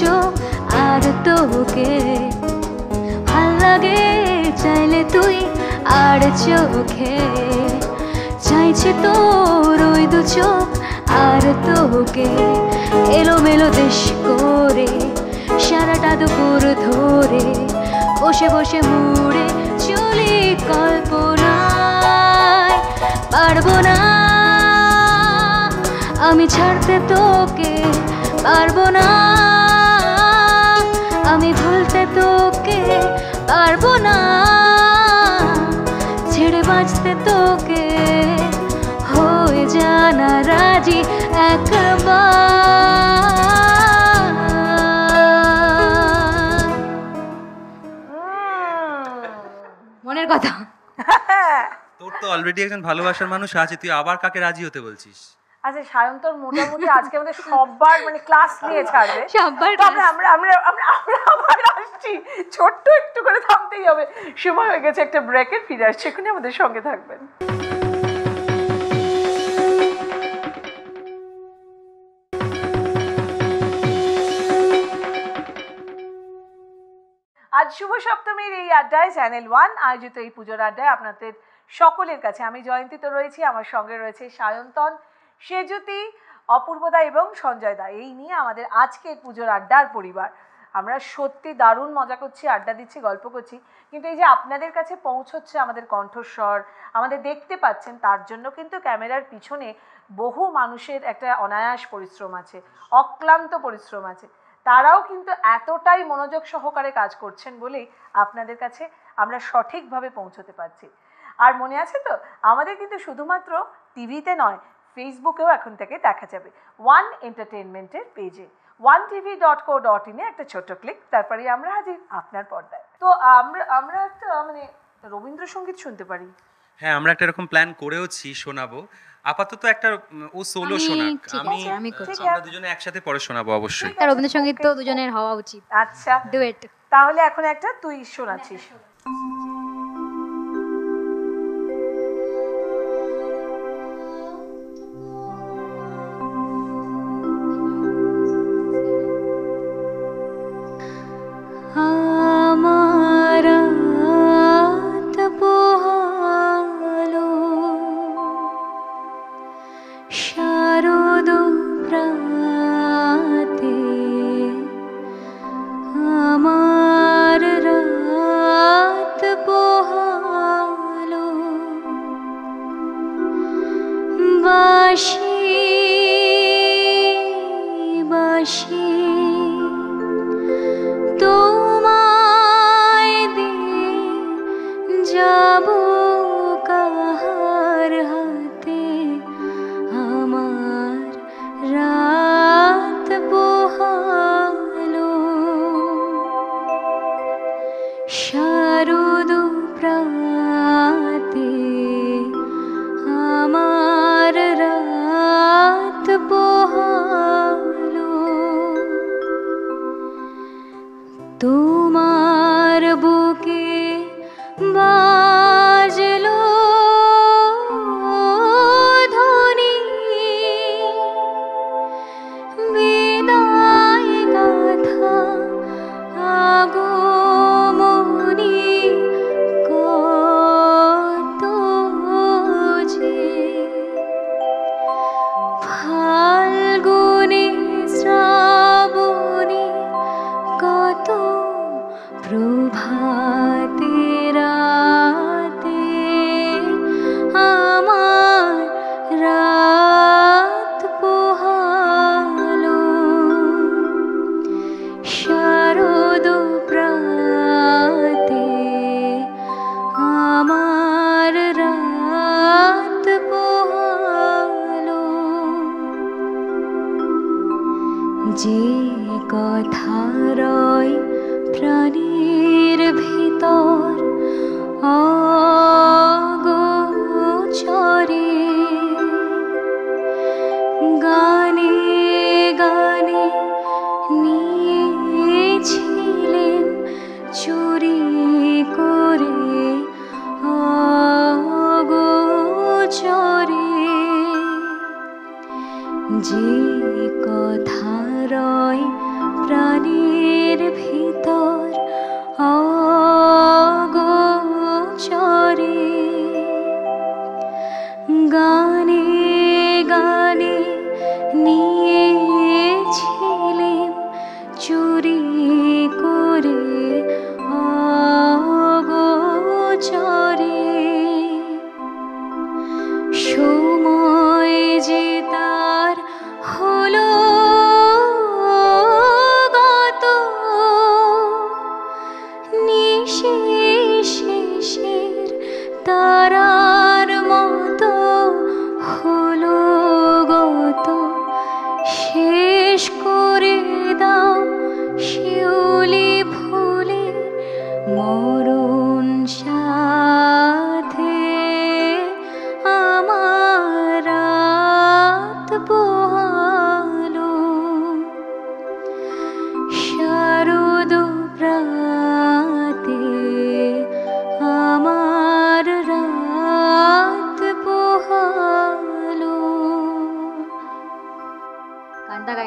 চোখ আর তোকে ভালো লাগে চাইলে তুই আর চোখে। চাইছে তোর ওই দু চোখ আর তোকে এলোমেলো দেশ করে, সারাটা দুপুর ধরে বসে বসে মুড়ে চলি কল্পনায়। পারব না, আমি ছাড়তে তোকে পারব না। আমি ভুলতে তোকে পারব না। ছেড়ে বাঁচতে তোকে হয়ে জানা রাজি একবার। মনের কথা। তোর তো অলরেডি একজন ভালোবাসার মানুষ আছে তুই আবার কাকে রাজি হতে বলছিস? আচ্ছা সায়ন্তর মোটামুটি আজকে আমাদের সববার মানে ক্লাস নিয়ে ছাড়বে। সববার আমরা আমরা আমরা আমরা আবার আসছি। ছোট্ট একটু করে থামতেই হবে। সময় হয়ে গেছে একটা ব্রেকের ফিরে আসছে। এখনই আমাদের সঙ্গে থাকবেন। আজ শুভ সপ্তমীর এই আড্ডায় চ্যানেল ওয়ান আয়োজিত এই পুজোর আড্ডায় আপনাদের সকলের কাছে আমি জয়ন্তী তো রয়েছি আমার সঙ্গে রয়েছে সায়ন্তন। সেজুতি অপূর্বদা এবং সঞ্জয় দা এই নিয়ে আমাদের আজকের পুজোর আড্ডার পরিবার। আমরা সত্যি দারুণ মজা করছি, আড্ডা দিচ্ছি, গল্প করছি। কিন্তু এই যে আপনাদের কাছে পৌঁছচ্ছে আমাদের কণ্ঠস্বর, আমাদের দেখতে পাচ্ছেন, তার জন্য কিন্তু ক্যামেরার পিছনে বহু মানুষের একটা অনায়াস পরিশ্রম আছে, অক্লান্ত পরিশ্রম আছে। তারাও কিন্তু এতটাই মনোযোগ সহকারে কাজ করছেন বলেই আপনাদের কাছে আমরা সঠিকভাবে পৌঁছতে পারছি। আর মনে আছে তো? আমাদের কিন্তু শুধুমাত্র টিভিতে নয় ফেসবুকেও এখন থেকে দেখা যাবে। ওয়ান এন্টারটেনমেন্টের পেজে one TV dot co dot ইনে একটা ছোট্ট ক্লিক তারপরে আমরা হাজির আপনার পর্দায়। তো আমরা আমরা একটা মানে রবীন্দ্রসঙ্গীত শুনতে পারি। হ্যাঁ আমরা একটা এরকম প্ল্যান করেওছি শোনাবো। আপাতত একটা ও সোলো আমি- শোনাক। ঠিক আমি আছে, আমি আমরা দুজনে একসাথে পরে শোনাবো অবশ্যই। রবীন্দ্রসঙ্গীত তো দুজনের হওয়া উচিত। আচ্ছা। ডুয়েট তাহলে এখন একটা তুই শোনাচ্ছিস। বাসি বাসি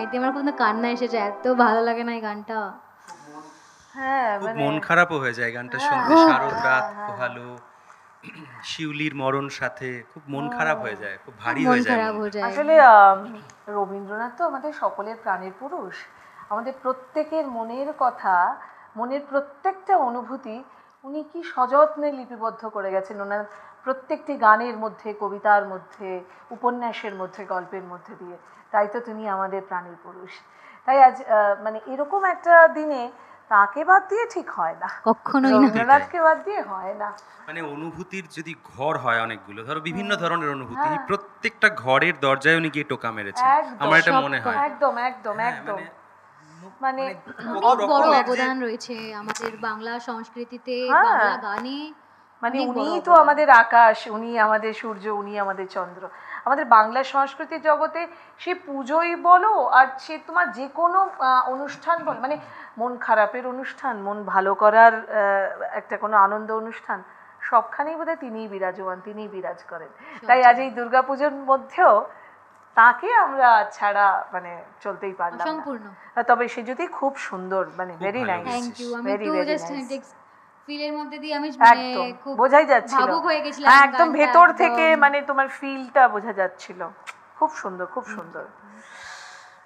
গাইতে আমার কোনো কান্না এসেছে এত ভালো লাগে না এই গানটা। হ্যাঁ খুব মানে মন খারাপও হয়ে যায় গানটা শুনতে। শারদ রাত পোহালো শিউলির মরণ সাথে খুব মন খারাপ হয়ে যায় খুব ভারী হয়ে। হয়ে যায়। আসলে রবীন্দ্রনাথ তো আমাদের সকলের প্রাণের পুরুষ। আমাদের প্রত্যেকের মনের কথা মনের প্রত্যেকটা অনুভূতি উনি কি সযত্নে লিপিবদ্ধ করে গেছেন? ওনার প্রত্যেকটি গানের মধ্যে কবিতার মধ্যে উপন্যাসের মধ্যে গল্পের মধ্যে দিয়ে। তাই তো তিনি আমাদের প্রাণের পুরুষ। তাই আজ মানে এরকম একটা দিনে তাকে বাদ দিয়ে ঠিক হয় না। কখনোই না। রবীন্দ্রনাথকে বাদ দিয়ে হয় না। মানে অনুভূতির যদি ঘর হয় অনেকগুলো ধরো বিভিন্ন ধরনের অনুভূতি হ্যাঁ। প্রত্যেকটা ঘরের দরজায় উনি গিয়ে টোকা মেরেছেন। আমার এটা মনে হয়। একদম একদম হ্যাঁ, একদম। মানে মানে অনেক বড় অবদান রয়েছে আমাদের বাংলা সংস্কৃতিতে হ্যাঁ। বাংলা গানে। মানে উনিই তো আমাদের আকাশ উনি আমাদের সূর্য উনি আমাদের চন্দ্র। আমাদের বাংলা সংস্কৃতির জগতে সে পুজোই বলো আর সে তোমার যে কোনো অনুষ্ঠান বলো মানে মন খারাপের অনুষ্ঠান মন ভালো করার একটা কোনো আনন্দ অনুষ্ঠান সবখানেই বোধহয় তিনিই বিরাজমান তিনিই বিরাজ করেন। তাই আজ এই দুর্গাপুজোর মধ্যেও তাকে আমরা ছাড়া মানে চলতেই পারলাম না। তবে সে যদি খুব সুন্দর মানে ভেরি নাইস থ্যাংক ইউ ফিলের মধ্যে দিয়ে আমি মানে একদম। বোঝাই যাচ্ছিল। ভাবুক হয়ে গেছিলাম হ্যাঁ, একদম ভেতর থেকে মানে তোমার ফিলটা বোঝা যাচ্ছিল। খুব সুন্দর খুব সুন্দর।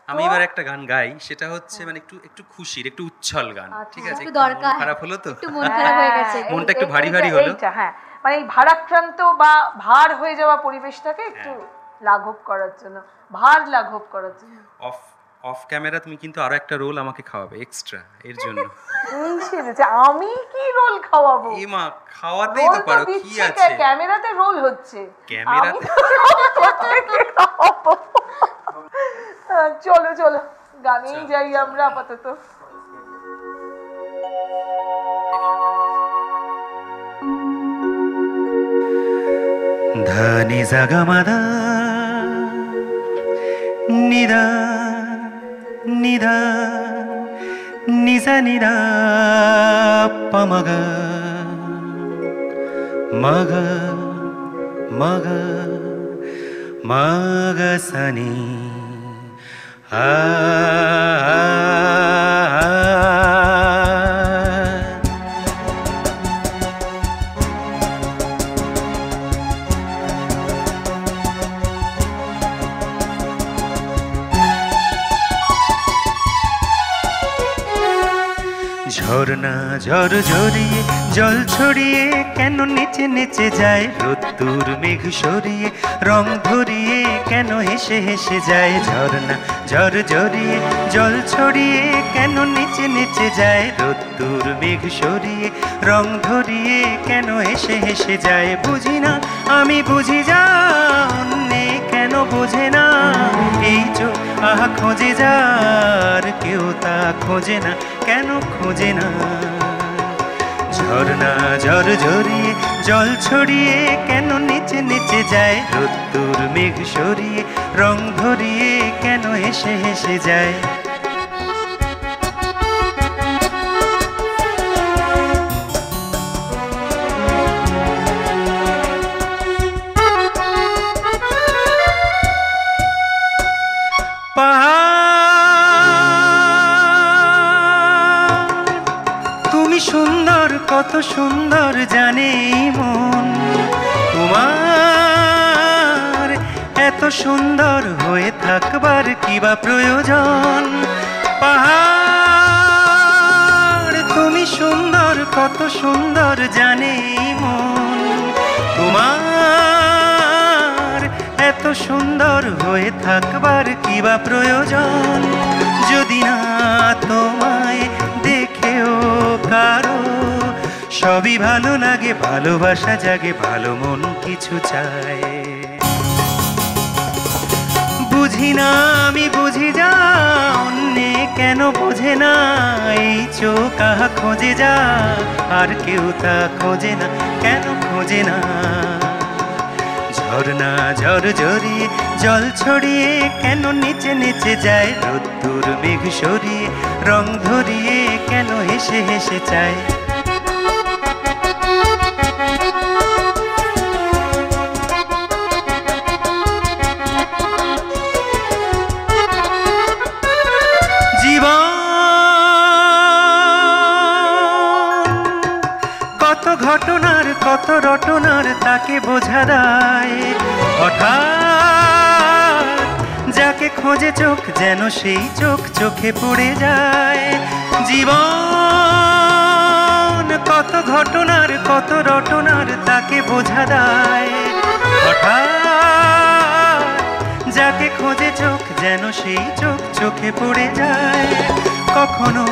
আমি এবার একটা গান গাই সেটা হচ্ছে মানে একটু একটু খুশির একটু উচ্ছল গান ঠিক আছে? একটু দরকার। খারাপ হলো তো? একটু মন খারাপ হয়ে গেছে। হ্যাঁ, মনটা একটু ভারী ভারী হলো। হ্যাঁ। মানে এই ভারাক্রান্ত বা ভার হয়ে যাওয়া পরিবেশটাকে একটু লাঘব করার জন্য ভার লাঘব করার জন্য। অফ অফ ক্যামেরা তুমি কিন্তু আরও একটা রোল আমাকে খাওয়াবে এক্সট্রা এর জন্য। এই সেরেছে আমি কি রোল খাওয়াবো? এ মা খাওয়াতেই তো পারো কি আছে? ক্যামেরাতে রোল হচ্ছে। ক্যামেরাতে? চলো চলো গানেই যাই আমরা আপাতত। তো কোথায় কি 니다니다니다빠 먹어 먹어 먹어 먹어사니 아, 아, 아. ঝড় ঝরিয়ে জল ছড়িয়ে, কেন নিচে নিচে যায়? রোদ্দুর, মেঘ সরিয়ে, রং ধরিয়ে, কেন হেসে হেসে যায়? ঝর্ণা ঝড় ঝরিয়ে জল ছড়িয়ে, কেন নিচে নিচে যায়? রোদ্দুর, মেঘ সরিয়ে, রং ধরিয়ে, কেন হেসে হেসে যায়? বুঝি না, আমি বুঝি যা অন্যে কেন বোঝে না? এই চোখ আহা খোঁজে যার, কেউ তা খোঁজে না, কেন খোঁজে না? ঝর্ণা ঝর ঝরিয়ে জল ছড়িয়ে কেন নিচে নিচে যায়? রোদ্দুর মেঘ সরিয়ে, রং ধরিয়ে কেন হেসে হেসে যায়? সুন্দর হয়ে থাকবার কি বা প্রয়োজন? পাহাড়, তুমি সুন্দর, কত সুন্দর জানে মন। তোমার এত সুন্দর হয়ে থাকবার কি বা প্রয়োজন? যদি না তোমায় দেখেও কারও, সবই ভালো লাগে, ভালোবাসা জাগে, ভালো মন কিছু চায়। বুঝি না, আমি বুঝি যা অন্যে কেন বোঝে না, এই চোখ আহা খোঁজে যা, আর কেউ তা খোঁজে না, কেন খোঁজে না? ঝর্ণা ঝর ঝরিয়ে জল ছড়িয়ে, কেন নিচে নিচে যায়, রোদ্দুর মেঘ সরিয়ে, রং ধরিয়ে, কেন হেসে হেসে চায়? তাকে বোঝা দায় হঠাৎ যাকে খোঁজে চোখ যেন সেই চোখ চোখে পড়ে যায়। জীবন কত ঘটনার, কত রটনার তাকে বোঝা দায় হঠাৎ যাকে খোঁজে চোখ যেন সেই চোখ চোখে পড়ে যায়। কখনো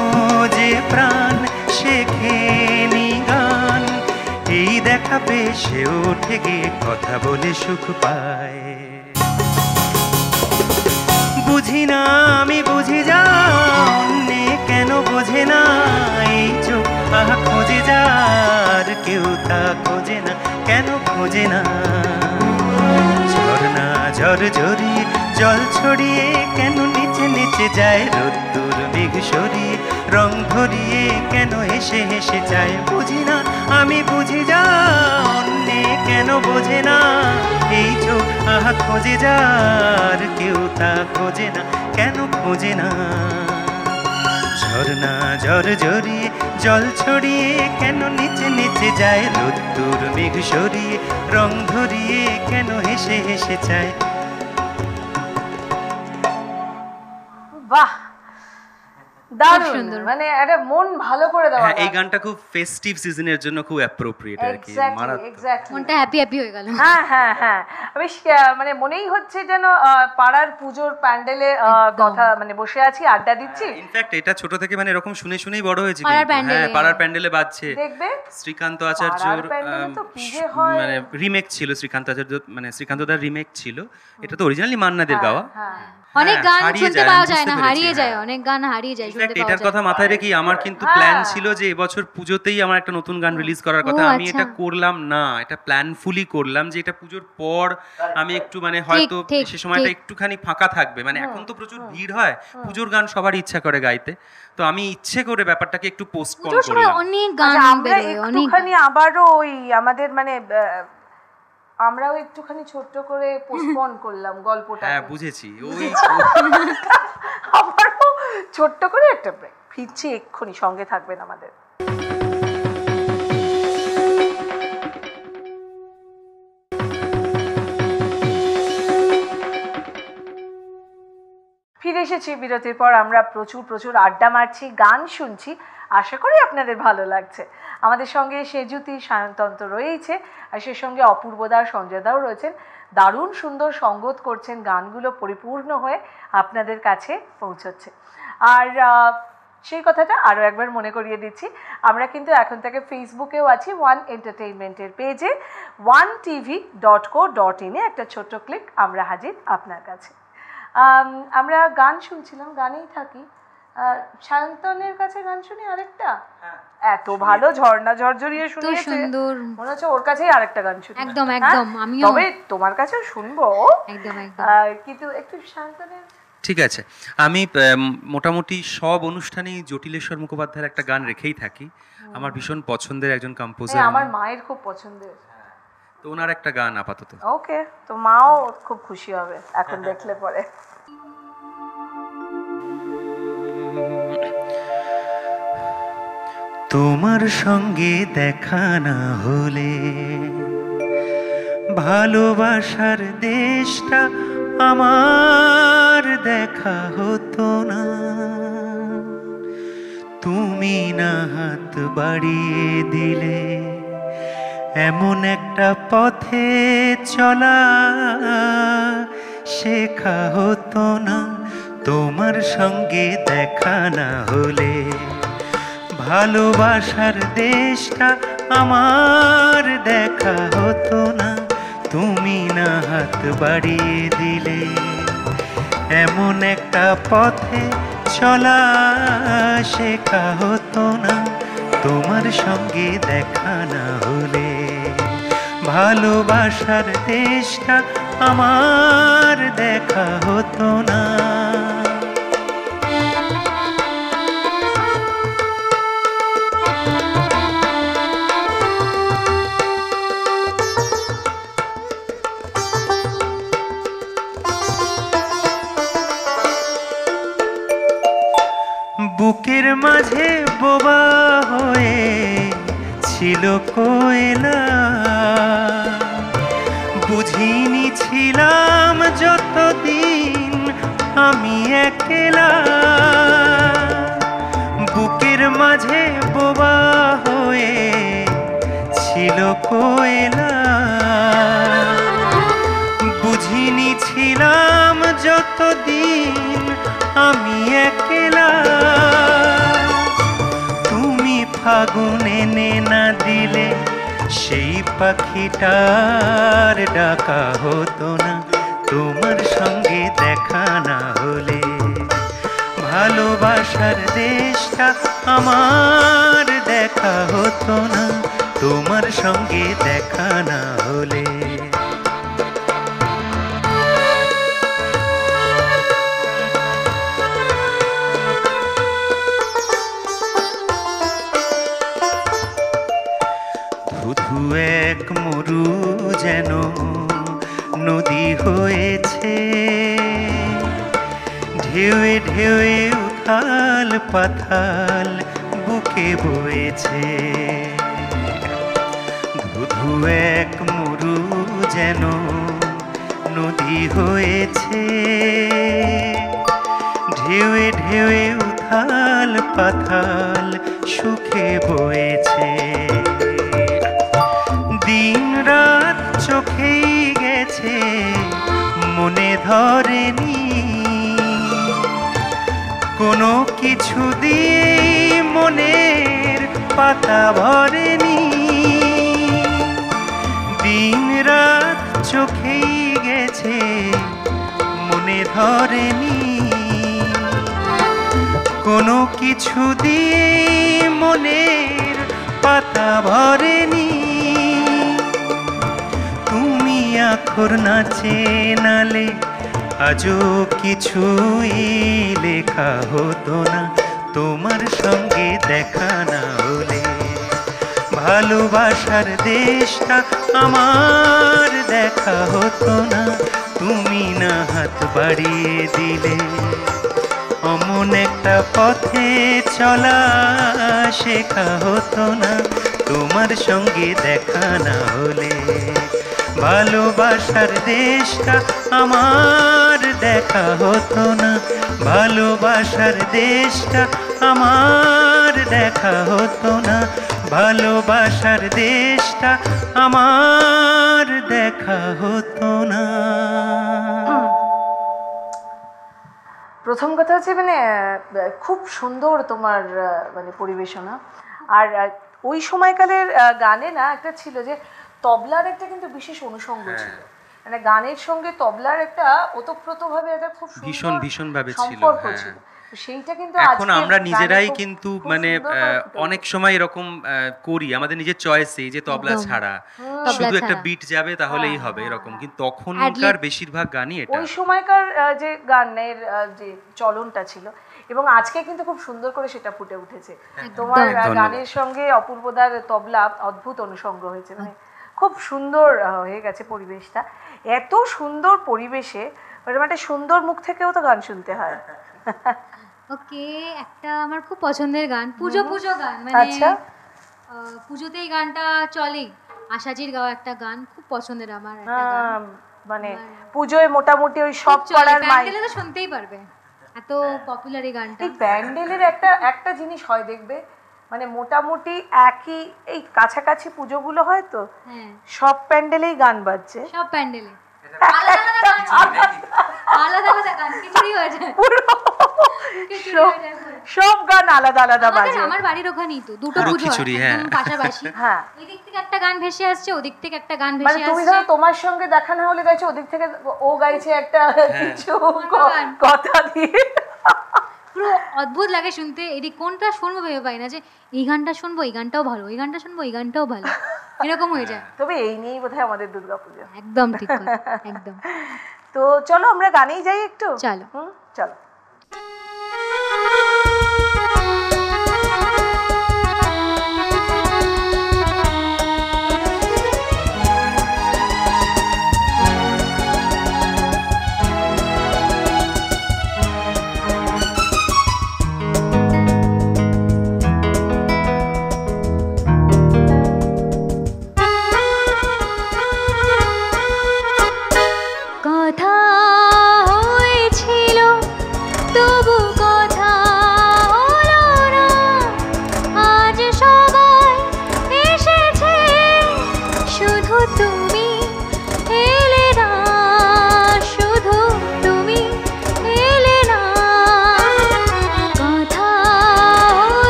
যে প্রাণ শেখেনি গান দেখা পেয়ে সে ওঠে গিয়ে কথা বলে সুখ পায়। বুঝি না আমি বুঝি যা অন্যে কেন বোঝে না এই চোখ? আহা, খোঁজে যার, কেউ তা খোঁজে না, কেন খোঁজে না? ঝর্ণা ঝর ঝরিয়ে জল ছড়িয়ে কেন নিচে নিচে যায় রোদ্দুর মেঘ সরিয়ে? রং ধরিয়ে কেন হেসে হেসে যায়, বুঝি না আমি বুঝি যা, অন্যে কেন বোঝে না। এই চোখ আহা খোঁজে যার কেউ তা খোঁজে না। কেন খোঁজে না? ঝর্ণা ঝর ঝরিয়ে, জল ছড়িয়ে, কেন নিচে নিচে যায় রোদ্দুর মেঘ সরিয়ে, রং ধরিয়ে, কেন হেসে হেসে চায়? বাহ! দারুণ মানে একটা মন ভালো করে দেওয়া হ্যাঁ এই গানটা খুব ফেস্টিভ সিজনের জন্য খুব অ্যাপ্রোপ্রিয়েট আর কি এক্স্যাক্টলি মারাত্মক। মনটা হ্যাপি হ্যাপি হয়ে গেল। হ্যাঁ হ্যাঁ হ্যাঁ। আমি মানে মনেই হচ্ছে যেন পাড়ার পুজোর প্যান্ডেলে কথা মানে বসে আছি আড্ডা দিচ্ছি। ইনফ্যাক্ট এটা ছোট থেকে মানে এরকম শুনে শুনেই বড় হয়েছে পাড়ার হ্যাঁ প্যান্ডেলে। পাড়ার প্যান্ডেলে বাজছে। দেখবে? শ্রীকান্ত আচার্যর হয়। মানে রিমেক ছিল শ্রীকান্ত আচার্য মানে শ্রীকান্ত দার রিমেক ছিল। এটা তো অরিজিনালি মান্নাদের গাওয়া। হ্যাঁ। অনেক হ্যাঁ, গান শুনতে পাওয়া যায় না হারিয়ে যায় হ্যাঁ। অনেক গান হারিয়ে যায় শুনতে পাওয়া এটার যায়। কথা মাথায় রেখে আমার কিন্তু। প্ল্যান ছিল যে এবছর পুজোতেই আমার একটা নতুন গান রিলিজ করার কথা। আমি আচ্ছা। এটা করলাম না এটা প্ল্যানফুলি করলাম যে এটা পুজোর পর আমি একটু মানে হয়তো সে সময়টা একটুখানি ফাঁকা থাকবে। মানে এখন তো প্রচুর ভিড় হয় পুজোর গান সবারই ইচ্ছা করে গাইতে। তো আমি ইচ্ছে করে ব্যাপারটাকে একটু পোস্টপোন করলাম। অনেক গান আচ্ছা, আমরা একটুখানি আবারও ওই আমাদের মানে আমরাও একটুখানি ছোট্ট করে পোস্টপন করলাম গল্পটা। হ্যাঁ বুঝেছি। ওই আবারও ছোট্ট করে একটা ব্রেক ফিরছি এক্ষুনি সঙ্গে থাকবেন আমাদের। ফিরে এসেছি বিরতির পর আমরা প্রচুর প্রচুর আড্ডা মারছি গান শুনছি। আশা করি আপনাদের ভালো লাগছে। আমাদের সঙ্গে সেজুতি সায়নতন্ত্র রয়েছে আর সে সঙ্গে অপূর্বদা সঞ্জয়দাও রয়েছেন। দারুণ সুন্দর সঙ্গত করছেন গানগুলো পরিপূর্ণ হয়ে আপনাদের কাছে পৌঁছচ্ছে। আর সেই কথাটা আরও একবার মনে করিয়ে দিচ্ছি। আমরা কিন্তু এখন থেকে ফেসবুকেও আছি ওয়ান এন্টারটেইনমেন্টের পেজে। One TV dot co dot ইনে একটা ছোট্ট ক্লিক আমরা হাজির আপনার কাছে। আমরা গান শুনছিলাম, গানেই থাকি। আহ, সায়ন্তনের কাছে গান শুনি আরেকটা? এত ভালো ঝর্ণা ঝরঝরিয়ে শুনিয়েছে। সুন্দর। মনে হচ্ছে ওর কাছেই আরেকটা গান শুনি। একদম, হ্যাঁ? একদম, আমিও। তবে তোমার কাছেও শুনব। একদম একদম। কিন্তু একটু শান্তনের ঠিক আছে। আমি মোটামুটি সব অনুষ্ঠানেই জটিলেশ্বর মুখোপাধ্যায়ের একটা গান রেখেই থাকি। আমার ভীষণ পছন্দের একজন কম্পোজার আমার মায়ের খুব পছন্দের। তো ওনার একটা গান আপাতত। ওকে তো মাও খুব খুশি হবে এখন দেখলে পরে। তোমার সঙ্গে দেখা না হলে ভালোবাসার দেশটা আমার দেখা হতো না। তুমি না হাত বাড়িয়ে দিলে এমন একটা পথে চলা শেখা হতো না। তোমার সঙ্গে দেখা না হলে ভালোবাসার দেশটা আমার দেখা হতো না। তুমি না হাত বাড়িয়ে দিলে। এমন একটা পথে চলা শেখা হতো না। তোমার সঙ্গে দেখা না হলে ভালোবাসার দেশটা আমার দেখা হতো না। ছিল কোয়েলা বুঝিনি ছিলাম যতদিন আমি একলা। বুকের মাঝে বোবা হয়ে ছিল কোয়েলা। ফাগুন এনে না দিলে সেই পাখিটার ডাকা হতো না। তোমার সঙ্গে দেখা না হলে ভালোবাসার দেশটা আমার দেখা হতো না। তোমার সঙ্গে দেখা না হলে ঢেউয়ে ঢেউয়ে উথাল পাথাল বুকে বয়েছে। ধুধু এক মরু যেন নদী হয়েছে। ঢেউয়ে ঢেউয়ে উথাল পাথাল পাতা ভরেনি। দিন রাত চোখেই গেছে, মনে ধরেনি। কোনো কিছু দিয়ে মনের পাতা ভরেনি। তুমি আখর নাচে নালে আজও কিছুই লেখা হতো না। তোমার সঙ্গে দেখা না হলে ভালোবাসার দেশটা আমার দেখা হতো না। তুমি না হাত বাড়িয়ে দিলে। অমন একটা পথে চলা শেখা হতো না। তোমার সঙ্গে দেখা না হলে ভালোবাসার দেশটা আমার দেখা হতো না। ভালোবাসার দেশটা আমার দেখা হতো না। ভালোবাসার দেশটা আমার দেখা হতো না। প্রথম কথা হচ্ছে মানে খুব সুন্দর তোমার মানে পরিবেশনা। আর ওই সময়কালের গানে না একটা ছিল যে তবলার একটা কিন্তু বিশেষ অনুষঙ্গ ছিল। মানে গানের সঙ্গে তবলার একটা ওতপ্রোতভাবে একটা খুব সুন্দর ভীষণ ভীষণভাবে ছিল, সম্পর্ক হ্যাঁ। ছিল। সেইটা কিন্তু এখন আমরা নিজেরাই খুব- কিন্তু মানে সুন্দর আহ, করে অনেক সময় এরকম আহ, করি। আমাদের নিজের চয়েসে যে তবলা ছাড়া। শুধু একটা বিট যাবে তাহলেই হ্যাঁ, হবে হ্যাঁ, এরকম কিন্তু তখনকার বেশিরভাগ গানই এটা। ওই সময়কার যে গানের যে চলনটা ছিল। এবং আজকে কিন্তু খুব সুন্দর করে সেটা ফুটে উঠেছে। তোমার গানের সঙ্গে অপূর্বদার তবলা অদ্ভুত অনুষঙ্গ হয়েছে। মানে খুব সুন্দর আহ, হয়ে গেছে পরিবেশটা। এত সুন্দর পরিবেশে মানে একটা সুন্দর মুখ থেকেও তো গান শুনতে হয়। ওকে একটা আমার খুব পছন্দের গান পুজো পুজো গান মানে আচ্ছা। পুজোতে এই গানটা চলেই আশাজির গাওয়া একটা গান খুব পছন্দের আমার একটা গান। মানে পুজোয় মোটামুটি ওই সব খুব চলে, পাড়ার মাই প্যান্ডেলে তো শুনতেই পারবে এত পপুলার এই গানটা। এই প্যান্ডেলের একটা একটা জিনিস হয় দেখবে মানে মোটামুটি একই এই কাছাকাছি পুজোগুলো হয় তো হ্যাঁ। সব প্যান্ডেলেই গান বাজছে। সব প্যান্ডেলে। হয়ে সব- হয়ে গান আলাদা আলাদা বাজে আমার বাড়ির ওখানেই তো দুটো পুজো হয়, খিচুড়ি, হ্যাঁ। পাশাপাশি হ্যাঁ এদিক থেকে একটা গান ভেসে আসছে ওদিক থেকে একটা গান মানে ভেসে তুমি আসছে ধরো তোমার সঙ্গে দেখা না হলে গাইছো ওদিক থেকে ও গাইছে একটা কিছু কথা দিয়ে পুরো অদ্ভুত লাগে শুনতে। এদিক কোনটা শুনব ভেবে পাই না যে এই গানটা শুনব এই গানটাও ভালো এই গানটা শুনব এই গানটাও ভালো। এরকম হয়ে যায়। তবে এই নিয়েই বোধহয় আমাদের দুর্গাপুজো একদম ঠিক একদম। তো চলো আমরা গানেই যাই একটু। চলো। হুম চলো।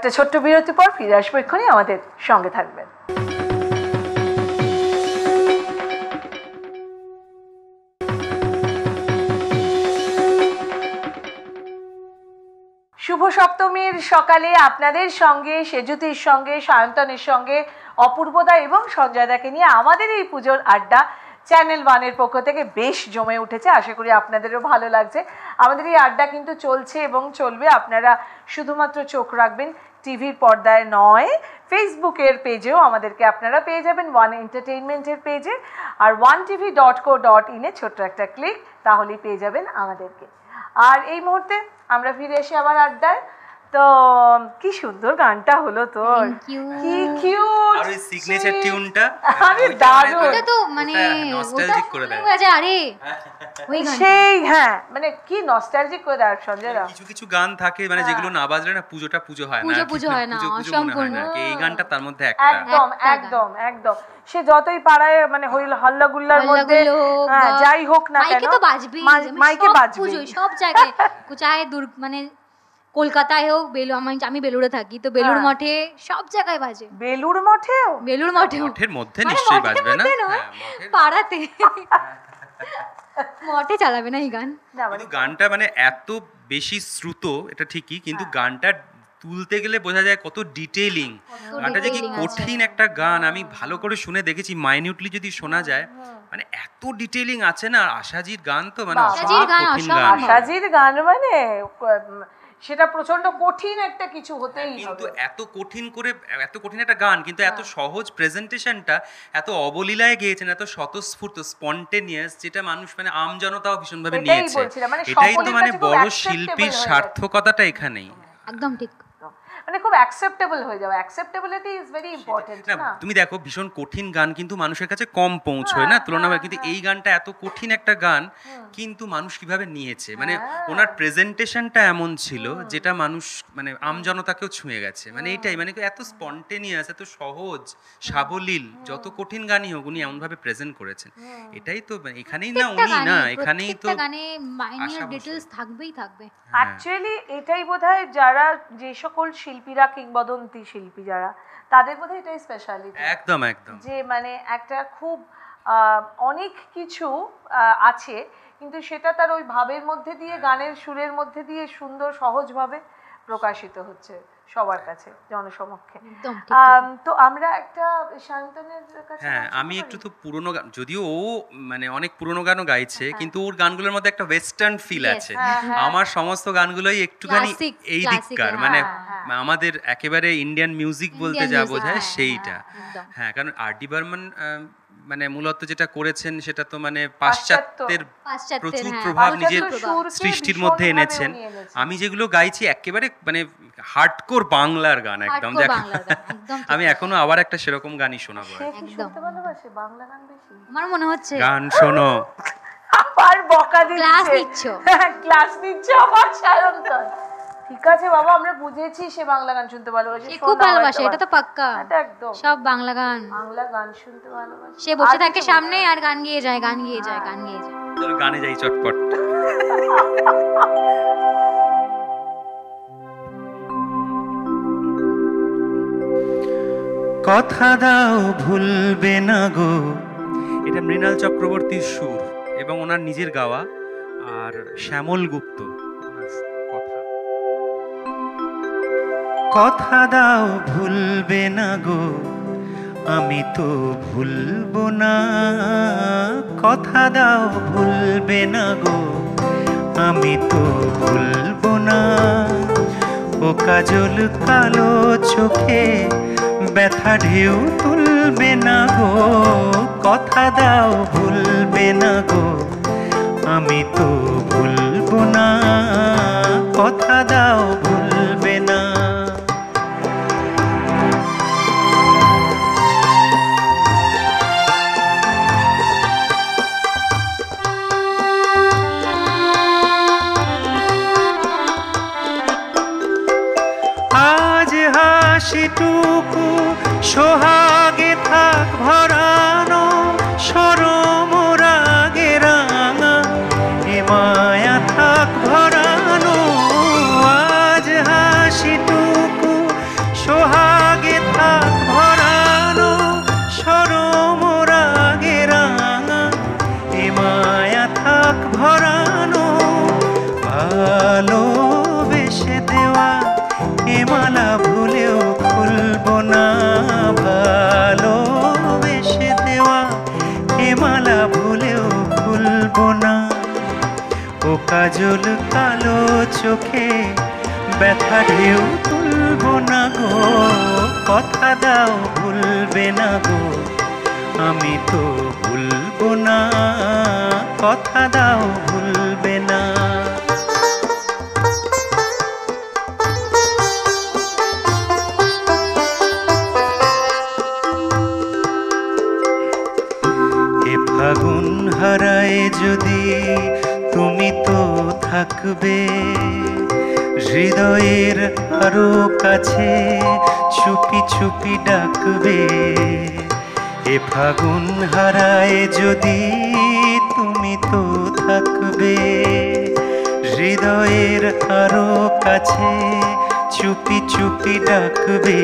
একটা ছোট্ট বিরতি পর ফিরে আসব এক্ষুনি আমাদের সঙ্গে থাকবেন। শুভ সপ্তমীর সকালে আপনাদের সঙ্গে, সেজুতির সঙ্গে, সায়ন্তনের সঙ্গে, অপূর্বদা এবং সঞ্জয়দাকে নিয়ে আমাদের এই পুজোর আড্ডা চ্যানেল ওয়ানের পক্ষ থেকে বেশ জমে উঠেছে। আশা করি আপনাদেরও ভালো লাগছে। আমাদের এই আড্ডা কিন্তু চলছে এবং চলবে। আপনারা শুধুমাত্র চোখ রাখবেন টিভির পর্দায় নয়, ফেসবুকের পেজেও আমাদেরকে আপনারা পেয়ে যাবেন ওয়ান এন্টারটেইনমেন্টের পেজে। আর one TV dot co dot ইনে ছোট্ট একটা ক্লিক, তাহলেই পেয়ে যাবেন আমাদেরকে। আর এই মুহূর্তে আমরা ফিরে এসে আবার আড্ডায়। তো কি সুন্দর গানটা হলো তোর। কি কিউট আর ওই সিগনেচার টিউনটা আরে দারুণ। ওটা তো মানে নস্টালজিক করে দেয়। মনে হয়ে আরে। ওই সেই হ্যাঁ মানে কি নস্টালজিক করে দেয় সঞ্জয় দা। কিছু কিছু গান থাকে মানে যেগুলো না বাজলে না পুজোটা পুজো হয় না পুজো পুজো হয় না, পুজো পুজো মনে হয় কি। এই গানটা তার মধ্যে একটা। একদম একদম একদম। সে যতই পাড়ায় মানে হইল হল্লা গুল্লার মধ্যে হ্যাঁ, যাই হোক না কেন মাইকে তো মানে মাইকে বাজবে পুজোয়, সব জায়গায়। দূর মানে কলকাতায় হোক বেলু আমি আমি বেলুড়ে থাকি তো বেলুড় হ্যাঁ। মঠে সব জায়গায় বাজে। বেলুর মঠেও? বেলুড় মঠেও। মঠের মধ্যে মানে নিশ্চয়ই বাজবে না? হ্যাঁ, পাড়াতে। মঠে চালাবে না এই গান। মানে কিন্তু গানটা মানে এত বেশি শ্রুত এটা ঠিকই কিন্তু হ্যাঁ। গানটা তুলতে গেলে বোঝা যায় কত ডিটেইলিং গানটা যে কি কঠিন একটা গান আমি ভালো করে শুনে দেখেছি মাইনিউটলি যদি শোনা যায় মানে এত ডিটেইলিং আছে না আশাজির গান তো মানে অসম্ভব আশাজির গান কঠিন গান। আশাজির গান মানে সেটা প্রচণ্ড কঠিন একটা কিছু হতেই কিন্তু এত কঠিন করে এত কঠিন একটা গান কিন্তু এত হ্যাঁ। সহজ প্রেজেন্টেশনটা এত অবলীলায় গিয়েছেন এত স্বতঃস্ফূর্ত স্পন্টেনিয়াস যেটা মানুষ মানে আমজনতাও ভীষণভাবে নিয়েছে। মানে এটাই তো মানে বড় শিল্পীর সার্থকতাটা এখানেই। একদম ঠিক। মানে খুব অ্যাকসেপ্টেবল হয়ে অ্যাকসেপ্টেবিলিটি ইজ ভেরি ইম্পর্টেন্ট না, তুমি দেখো ভীষণ কঠিন গান কিন্তু মানুষের কাছে কম পৌঁছয় না? হ্যাঁ, হ্যাঁ, কিন্তু হ্যাঁ। এই গানটা এত কঠিন একটা গান কিন্তু মানুষ কীভাবে নিয়েছে? মানে। ওনার প্রেজেন্টেশনটা এমন ছিল যেটা মানুষ মানে আমজনতাকেও ছুঁয়ে গেছে। মানে এইটাই মানে এত স্পন্টেনিয়াস এত সহজ সাবলীল যত কঠিন গানই হোক উনি এমনভাবে প্রেজেন্ট করেছেন। এটাই তো মানে এখানেই না উনি না এখানেই তো গানে। ডিটেলস থাকবেই থাকবে। অ্যাকচুয়ালি এটাই বোধহয় যারা যে সকল শিল্পীরা কিংবদন্তি শিল্পী যারা তাদের মধ্যে এটাই স্পেশালিটি একদম একদম। যে মানে একটা খুব আহ, অনেক কিছু আহ, আছে কিন্তু সেটা তার ওই ভাবের মধ্যে দিয়ে গানের সুরের মধ্যে দিয়ে সুন্দর সহজভাবে প্রকাশিত হচ্ছে। সবার কাছে জনসমক্ষে। তো আমরা একটা শান্তনের কাছে হ্যাঁ আমি একটু তো পুরোনো গান যদিও ও মানে অনেক পুরোনো গানও গাইছে কিন্তু ওর গানগুলোর মধ্যে একটা ওয়েস্টার্ন ফিল আছে। হ্যাঁ, হ্যাঁ। আমার সমস্ত গানগুলোই একটুখানি এই দিককার হ্যাঁ, মানে হ্যাঁ। আমাদের একেবারে ইন্ডিয়ান মিউজিক বলতে যা বোঝায় হ্যাঁ, সেইটা। হ্যাঁ, হ্যাঁ কারণ আর ডি বর্মন মানে মূলত যেটা করেছেন সেটা তো মানে পাশ্চাত্যের পাশ্চাত্যের, প্রচুর হ্যাঁ, প্রভাব নিজের সৃষ্টির মধ্যে এনেছেন। আমি যেগুলো গাইছি একেবারে মানে হার্ডকোর বাংলার গান একদম। আমি এখনও আবার একটা সেরকম গানই শোনাবো সে কি একদম। শুনতে ভালোবাসে? বাংলা গান আমার মনে হচ্ছে গান শোনো। আবার বকা দিচ্ছে। Class নিচ্ছ। ক্লাস নিচ্ছে সায়ন্তন। ঠিক আছে বাবা আমরা বুঝেছি সে বাংলা গান শুনতে ভালোবাসে। সে খুব ভালোবাসে এটা তো পাক্কা। এটা একদম। সব বাংলা গান। বাংলা গান শুনতে ভালোবাসে। সে বসে থাকে সামনে আর গান গিয়ে যায় গান গিয়ে যায় গান গিয়ে যায়। চলো গানে যাই চটপট। কথা দাও ভুলবে না গো। এটা মৃণাল চক্রবর্তীর সুর এবং ওনার নিজের গাওয়া। আর শ্যামল গুপ্ত কথা দাও, ভুলবে না গো। আমি তো ভুলবো না। কথা দাও, ভুলবে না গো। আমি তো ভুলবো না। ও কাজল কালো চোখে ব্যথা ঢেউ তুলবে না গো। কথা দাও, ভুলবে না গো। আমি তো ভুলবো না। কথা দাও ভুলবে সোহাগে থাক ভরানো চোখে ব্যথা ঢেউ তুলব না গো, কথা দাও ভুলবে না গো, আমি তো ভুলব না, কথা দাও থাকবে হৃদয়ের আরও কাছে চুপি চুপি ডাকবে। এ ফাগুন হারায় যদি তুমি তো থাকবে। হৃদয়ের আরও কাছে চুপি চুপি ডাকবে।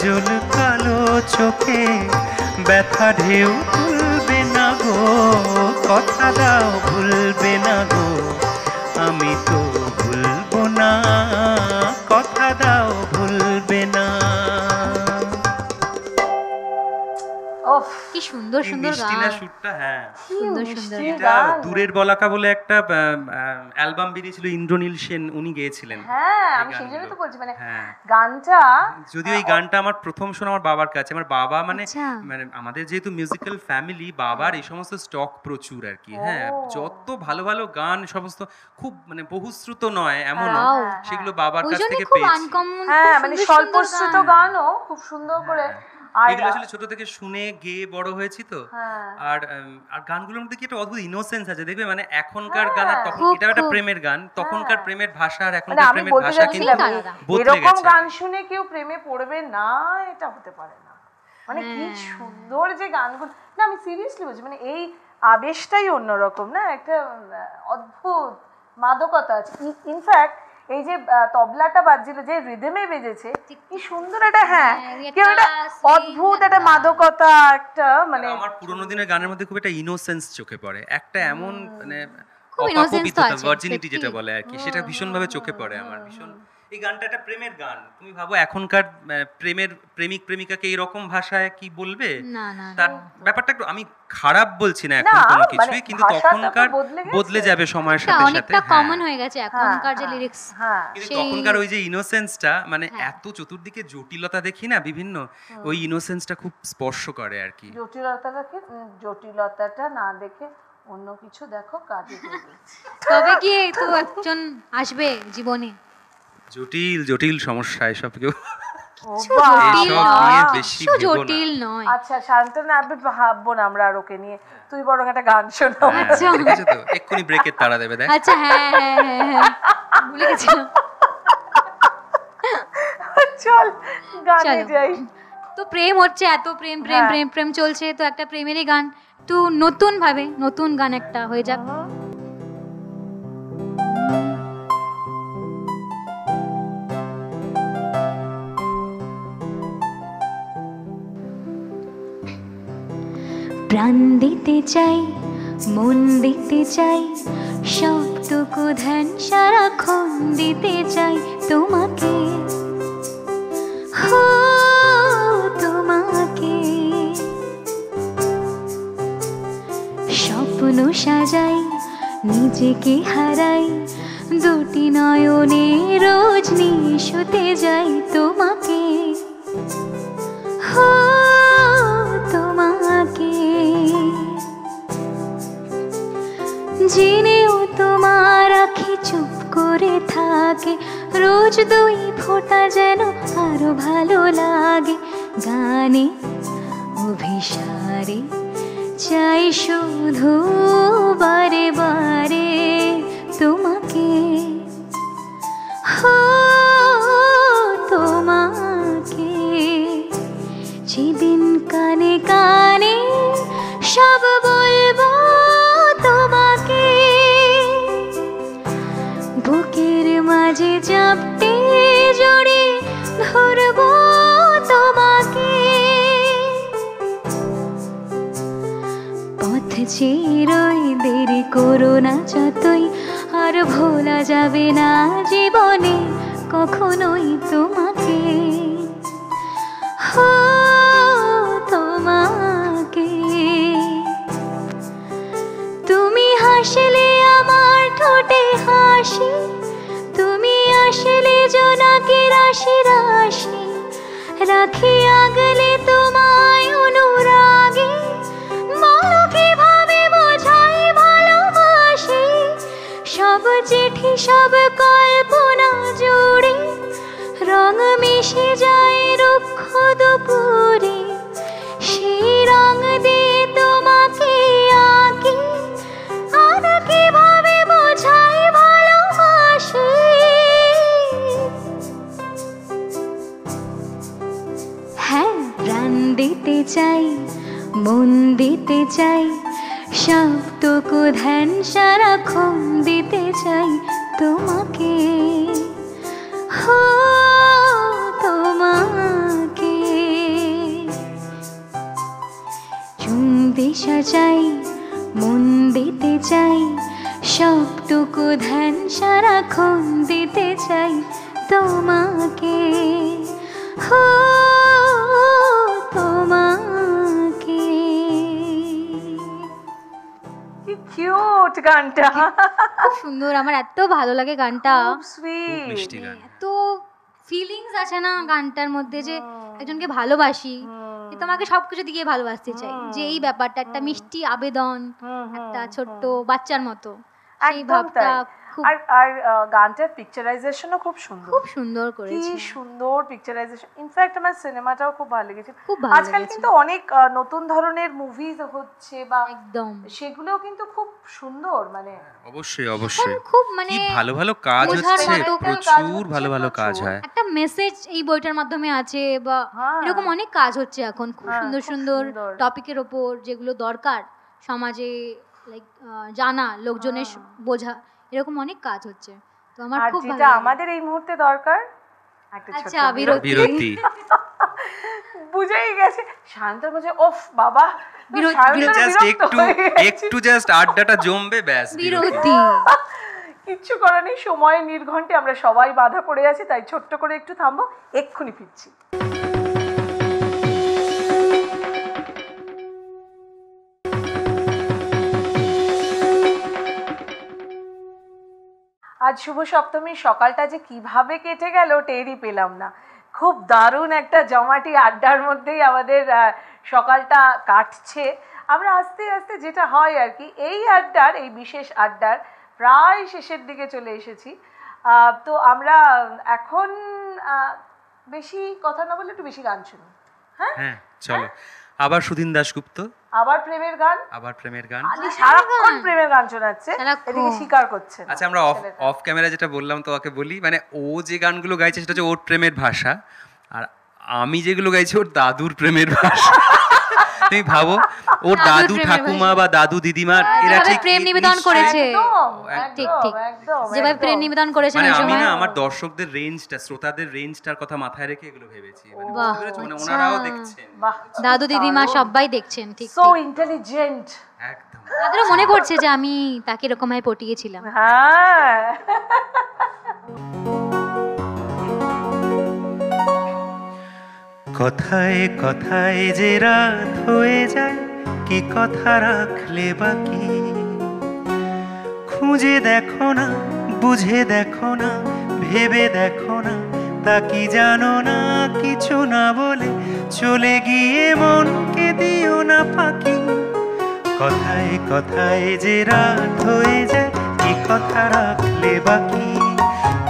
কাজল কালো চোখে ব্যথা ঢেউ ভুলবে না গো কথা দাও ভুলবে না গো আমি তো ভুলবো না কথা দাও ভুলবে না। কি সুন্দর সুন্দর গান। সুরটা হ্যাঁ। সুন্দর সুন্দর এটা দূরের বলাকা বলে একটা অ্যালবাম বেরিয়েছিল ইন্দ্রনীল সেন উনি গেয়েছিলেন। হ্যাঁ আমি সেই জন্যই তো বলছি মানে হ্যাঁ। গানটা যদিও এই গানটা আমার প্রথম শোনা আমার বাবার কাছে আমার বাবা মানে আচ্ছা। মানে আমাদের যেহেতু মিউজিক্যাল ফ্যামিলি বাবার এই সমস্ত স্টক প্রচুর আর কি। হ্যাঁ যত ভালো ভালো গান সমস্ত খুব মানে বহুশ্রুত নয় এমন সেগুলো বাবার কাছ থেকে খুব পেয়েছি। আনকমন হ্যাঁ মানে স্বল্পশ্রুত গানও খুব সুন্দর করে এগুলো আসলে ছোট থেকে শুনে গেয়ে বড় হয়েছি তো হ্যাঁ আর আর গানগুলোর মধ্যে কি একটা অদ্ভুত ইনোসেন্স আছে দেখবে মানে এখনকার গান আর হ্যাঁ। তখন এটা একটা প্রেমের গান তখনকার হ্যাঁ। প্রেমের ভাষা আর এখনকার প্রেমের ভাষা কিন্তু। এরকম গান শুনে কেউ প্রেমে পড়বে না এটা হতে পারে না মানে কি হ্যাঁ। সুন্দর যে গানগুলো না আমি সিরিয়াসলি বলছি মানে এই আবেশটাই অন্যরকম না একটা অদ্ভুত মাদকতা আছে ইনফ্যাক্ট এই যে তবলাটা বাজছিল যে রিদেমে বেজেছে কি সুন্দর একটা হ্যাঁ হ্যাঁ, কি একটা অদ্ভুত একটা মাদকতা একটা মানে আমার পুরোনো দিনের গানের মধ্যে খুব একটা ইনোসেন্স চোখে পড়ে। একটা এমন মানে খুব ইনোসেন্স আছে, ভার্জিনিটি যেটা বলে আর কি সেটা ভীষণভাবে চোখে পড়ে আমার ভীষণ এই গানটা একটা প্রেমের গান। তুমি ভাবো এখনকার প্রেমের প্রেমিক প্রেমিকাকে এইরকম ভাষায় কি বলবে? না না না। তার ব্যাপারটা একটু আমি খারাপ বলছি না এখন কোনো মানে কিছুই কিন্তু তখনকার বদলে যাবে সময়ের সাথে সাথে। অনেকটা হ্যাঁ। কমন হয়ে গেছে এখনকার যে হ্যাঁ, লিরিক্স হ্যাঁ। কিন্তু তখনকার ওই যে ইনোসেন্সটা মানে হ্যাঁ। এত চতুর্দিকে জটিলতা দেখি না বিভিন্ন ওই ইনোসেন্সটা খুব স্পর্শ করে আর কি। জটিলতাটাকে জটিলতাটা না দেখে অন্য কিছু দেখো কাজে তবে কি তো একজন আসবে জীবনে? জটিল জটিল সমস্যা এসব কেউ জটিল বাবা। নিয়ে আচ্ছা শান্তনা আবে ভাববো না আমরা আর ওকে নিয়ে। তুই বরং একটা গান শোনাও হ্যাঁ, আচ্ছা। এক্ষুনি ব্রেকের তারা দেবে দেখ। আচ্ছা হ্যাঁ হ্যাঁ হ্যাঁ ভুলে গেছিলাম। চল গানে যাই। তো প্রেম হচ্ছে এত প্রেম প্রেম। প্রেম প্রেম চলছে। তো একটা প্রেমেরই গান। তো নতুন ভাবে নতুন গান একটা হয়ে যাক। প্রাণ দিতে চাই, মন দিতে চাই, সবটুকু ধ্যান সারাক্ষণ দিতে চাই তোমাকে। তোমাকে। স্বপ্ন সাজাই, নিজেকে হারাই, দুটি নয়নে রোজ নিয়ে শুতে যাই তোমাকে। দুই ফোঁটা যেন আরও ভালো লাগে। গানে অভিসারে চাই শুধু বারে বারে তোমাকে। হো চেরোই দেরি করো না যতই, আর ভোলা যাবে না জীবনে কখনোই তোমাকে। হো, তোমাকে। তুমি হাসলে আমার ঠোঁটে হাসি, তুমি আসলে জোনাকি রাশি রাশি রাখি আগলে তোমায় চিঠি সব কল্পনা জুড়ে। রং মিশে যায় রুক্ষ দুপুরে। সেই রং দিয়ে তোমাকে আঁকি। আর কীভাবে বোঝাই ভালোবাসি? হ্যাঁ প্রাণ দিতে চাই, মন দিতে চাই সবটুকু ধ্যান সারাক্ষণ দিতে চাই তোমাকে, হো, তোমাকে। চুম দিশা চাই, মন দিতে চাই, সবটুকু ধ্যান সারাক্ষণ দিতে চাই তোমাকে, হো কিউট গানটা। খুব সুন্দর আমার এত ভালো লাগে গানটা। সুইট এত ফিলিংস আছে না গানটার মধ্যে যে একজনকে ভালোবাসি তোমাকে সবকিছু দিয়ে ভালোবাসতে চাই। যে এই ব্যাপারটা একটা মিষ্টি আবেদন একটা ছোট্ট বাচ্চার মতো। সেই ভাবটা আর আর গানটার পিকচারাইজেশনও খুব সুন্দর। খুব সুন্দর কি সুন্দর পিকচারাইজেশন ইনফ্যাক্ট আমার সিনেমাটাও খুব ভালো লেগেছে। খুব ভালো আজকাল কিন্তু অনেক নতুন ধরনের মুভিজ হচ্ছে বা একদম। সেগুলোও কিন্তু খুব সুন্দর মানে অবশ্যই অবশ্যই। খুব মানে কি ভালো ভালো কাজ হচ্ছে প্রচুর ভালো ভালো কাজ হয়। একটা মেসেজ এই বইটার মাধ্যমে আছে বা হ্যাঁ। এরকম অনেক কাজ হচ্ছে এখন। খুব হ্যাঁ, সুন্দর সুন্দর সুন্দর। টপিকের ওপর যেগুলো দরকার সমাজে লাইক জানা লোকজনের বোঝা এরকম অনেক কাজ হচ্ছে। তো আমার খুব ভালো আমাদের এই মুহূর্তে দরকার আচ্ছা, বিরতি। বিরতি। বুঝেই গেছে। শান্ত বলছে ওফ বাবা। জাস্ট একটু একটু জাস্ট আড্ডাটা জমবে ব্যাস বিরতি। বিরতি। কিচ্ছু করার নেই সময় নির্ঘণ্টে আমরা সবাই বাধা পড়ে আছি তাই ছোট্ট করে একটু থামবো এক্ষুনি ফিরছি। আজ শুভ সপ্তমীর সকালটা যে কীভাবে কেটে গেল টেরই পেলাম না। খুব দারুণ একটা জমাটি আড্ডার মধ্যেই আমাদের সকালটা কাটছে। আমরা আস্তে আস্তে যেটা হয় আর কি, এই আড্ডার, এই বিশেষ আড্ডার প্রায় শেষের দিকে চলে এসেছি। তো আমরা এখন বেশি কথা না বলে একটু বেশি গান শুনি। হ্যাঁ? হ্যাঁ চলো। আবার সুধীন দাশগুপ্ত। আবার প্রেমের গান? আবার প্রেমের গান। খালি সারাক্ষণ প্রেমের গান শোনাচ্ছে। এদিকে স্বীকার করছে আচ্ছা আমরা অফ অফ ক্যামেরা যেটা বললাম তোমাকে বলি মানে ও যে গানগুলো গাইছে সেটা হচ্ছে ওর প্রেমের ভাষা আর আমি যেগুলো গাইছি ওর দাদুর প্রেমের ভাষা। তুমি ভাবো ওর দাদু ঠাকুমা বা দাদু দিদিমা এরা ঠিক প্রেম নিবেদন করেছে। ঠিক ঠিক। যেভাবে প্রেম নিবেদন করেছেন মানে আমি না আমার দর্শকদের রেঞ্জটা শ্রোতাদের রেঞ্জটার কথা মাথায় রেখে এগুলো ভেবেছি। মানে? মানে আচ্ছা। ওনারাও দেখছেন। বাহ দাদু দিদিমা সবাই দেখছেন ঠিক সো ইন্টেলিজেন্ট একদম। তাদেরও মনে পড়ছে যে আমি তাকে এরকম ভাবে পটিয়েছিলাম। হ্যাঁ। কথায় কথায় যে রাত হয়ে যায়, কি কথা রাখলে বাকি? খুঁজে দেখো না, বুঝে দেখো না, ভেবে দেখো না, তা কি জানো না, কিছু না বলে চলে গিয়ে মনকে দিও না ফাঁকি? কথায় কথায় যে রাত হয়ে যায়, কি কথা রাখলে বাকি?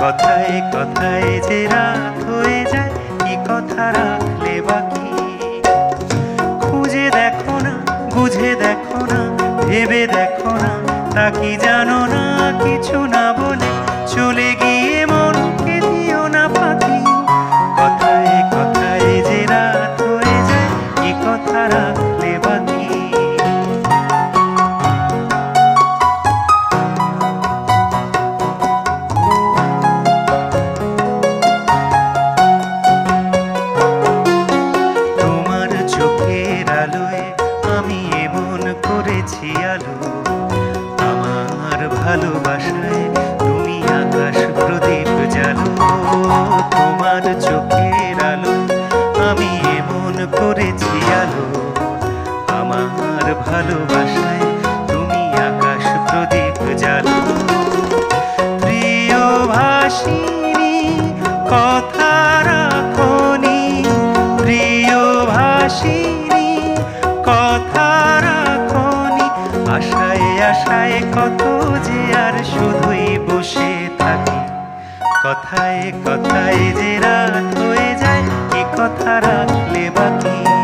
কথায় কথায় যে রাত হয়ে যায়, কি কথা রাখলে বাকি। খুঁজে দেখো না, বুঝে দেখো না, ভেবে দেখো না, তা কি জানো না, কিছু না কথা রাখনি, প্রিয় ভাসিনী আশায় আশায় কত শুধুই বসে থাকি। কথায় কথায় যে রাত হয়ে যায় কথা রাখলে বাকি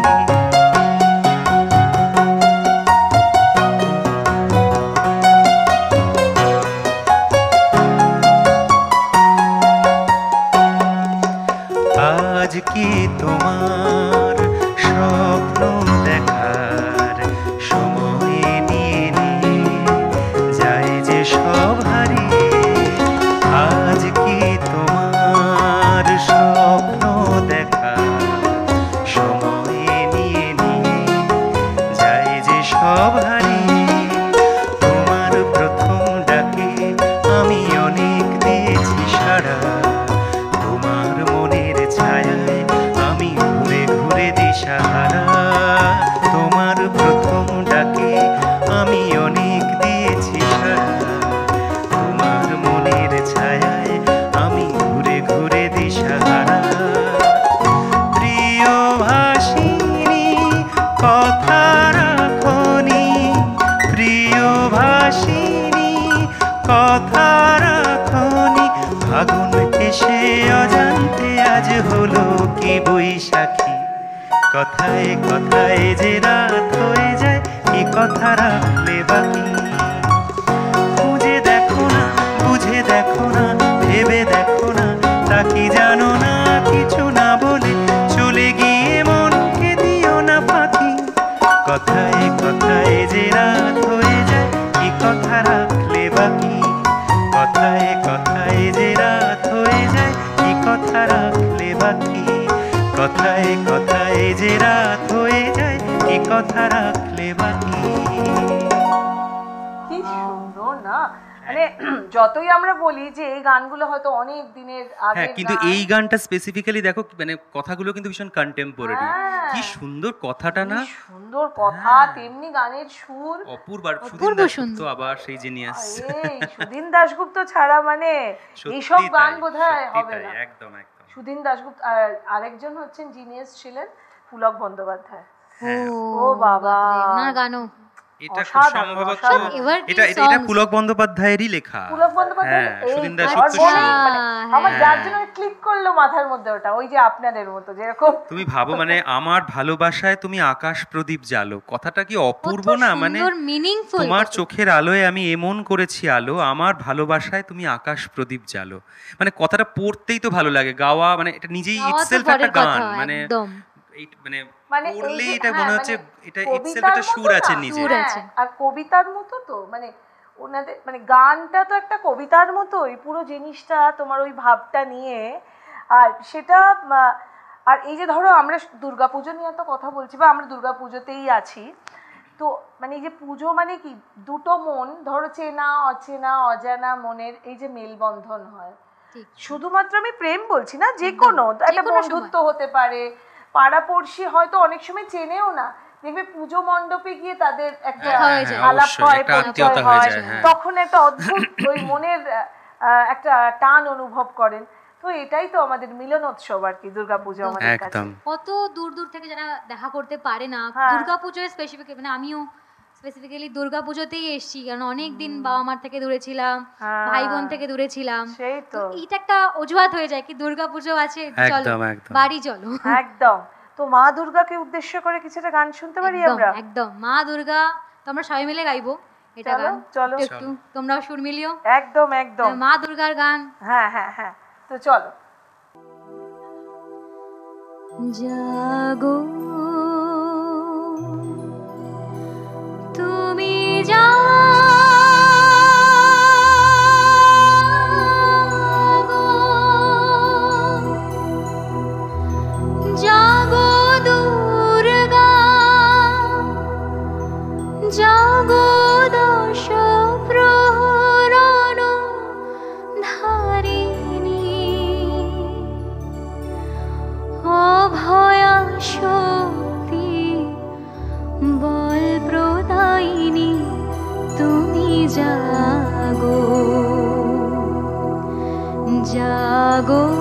কিন্তু এই গানটা স্পেসিফিক্যালি দেখো মানে কথাগুলো কিন্তু ভীষণ কন্টেম্পোরারি হ্যাঁ। কি সুন্দর কথাটা না? সুন্দর কথা হ্যাঁ। তেমনি গানের সুর। অপূর্ব আর সুদিন দাশগুপ্ত আবার সেই জিনিয়াস এই সুদিন দাশগুপ্ত ছাড়া মানে এইসব গান বোধহয় হবে না। একদম একদম। সুদিন দাশগুপ্ত আরেকজন হচ্ছেন জিনিয়াস ছিলেন পুলক বন্দ্যোপাধ্যায়। হ্যাঁ। ও বাবা। ওনার গানও। এটা খুব সম্ভবত এটা এটা এটা পুলক বন্দ্যোপাধ্যায়েরই লেখা। পুলক বন্দ্যোপাধ্যায় হ্যাঁ, এই সুদিন আমার মানে হ্যাঁ। যার জন্য ক্লিক করল মাথার মধ্যে ওটা ওই যে আপনাদের মতো যেরকম তুমি ভাবো মানে আমার ভালোবাসায় তুমি আকাশ প্রদীপ জ্বালো। কথাটা কি অপূর্ব না? মানে তোমার চোখের আলোয় আমি এমন করেছি আলো আমার ভালোবাসায় তুমি আকাশ প্রদীপ জ্বালো। মানে কথাটা পড়তেই তো ভালো লাগে গাওয়া মানে এটা নিজেই ইটসেলফ একটা গান মানে মানে মানে পড়লেই এটা হ্যাঁ, মনে হচ্ছে মানে এটা ইটসেলফ একটা সুর আছে নিজে হ্যাঁ। আর কবিতার মতো তো মানে ওনাদের মানে গানটা তো একটা কবিতার মতোই পুরো জিনিসটা তোমার ওই ভাবটা নিয়ে। আর সেটা আর এই যে ধরো আমরা দুর্গাপুজো নিয়ে একটা কথা বলছি বা আমরা দুর্গাপুজোতেই আছি তো মানে এই যে পুজো মানে কি দুটো মন ধরো চেনা অচেনা অজানা মনের এই যে মেলবন্ধন হয়। শুধুমাত্র আমি প্রেম বলছি না যে কোনো একটা বন্ধুত্ব হতে পারে পাড়াপড়শি হয়তো অনেক সময় চেনেও না দেখবে পুজো মণ্ডপে গিয়ে তাদের একটা দেখা হয়ে যায়। আলাপ হয় পরিচয় হয় হ্যাঁ। তখন একটা অদ্ভুত ওই মনের আহ, একটা টান অনুভব করেন তো এটাই তো আমাদের মিলনোৎসব আর কি দুর্গাপুজো আমাদের কাছে কত দূর দূর থেকে যারা দেখা করতে পারে না হ্যাঁ। দুর্গাপুজোয় স্পেসিফিক মানে আমিও স্পেসিফিক্যালি দুর্গা পুজোতেই এসেছি কারণ অনেক দিন বাবা মার থেকে দূরে ছিলাম হ্যাঁ। ভাই বোন থেকে দূরে ছিলাম। সেই তো এইটা একটা অজুহাত হয়ে যায় কি দুর্গা পুজো আছে চলো। বাড়ি চলো। একদম। তো মা দুর্গাকে উদ্দেশ্য করে কিছুটা গান শুনতে পারি আমরা? একদম। মা দুর্গা তো আমরা সবাই মিলে গাইবো এটা গান। চলো। একটু তোমরাও সুর মিলিও। একদম একদম। মা দুর্গার গান। হ্যাঁ হ্যাঁ হ্যাঁ। তো চলো। জাগো তুমি জাগো জাগো।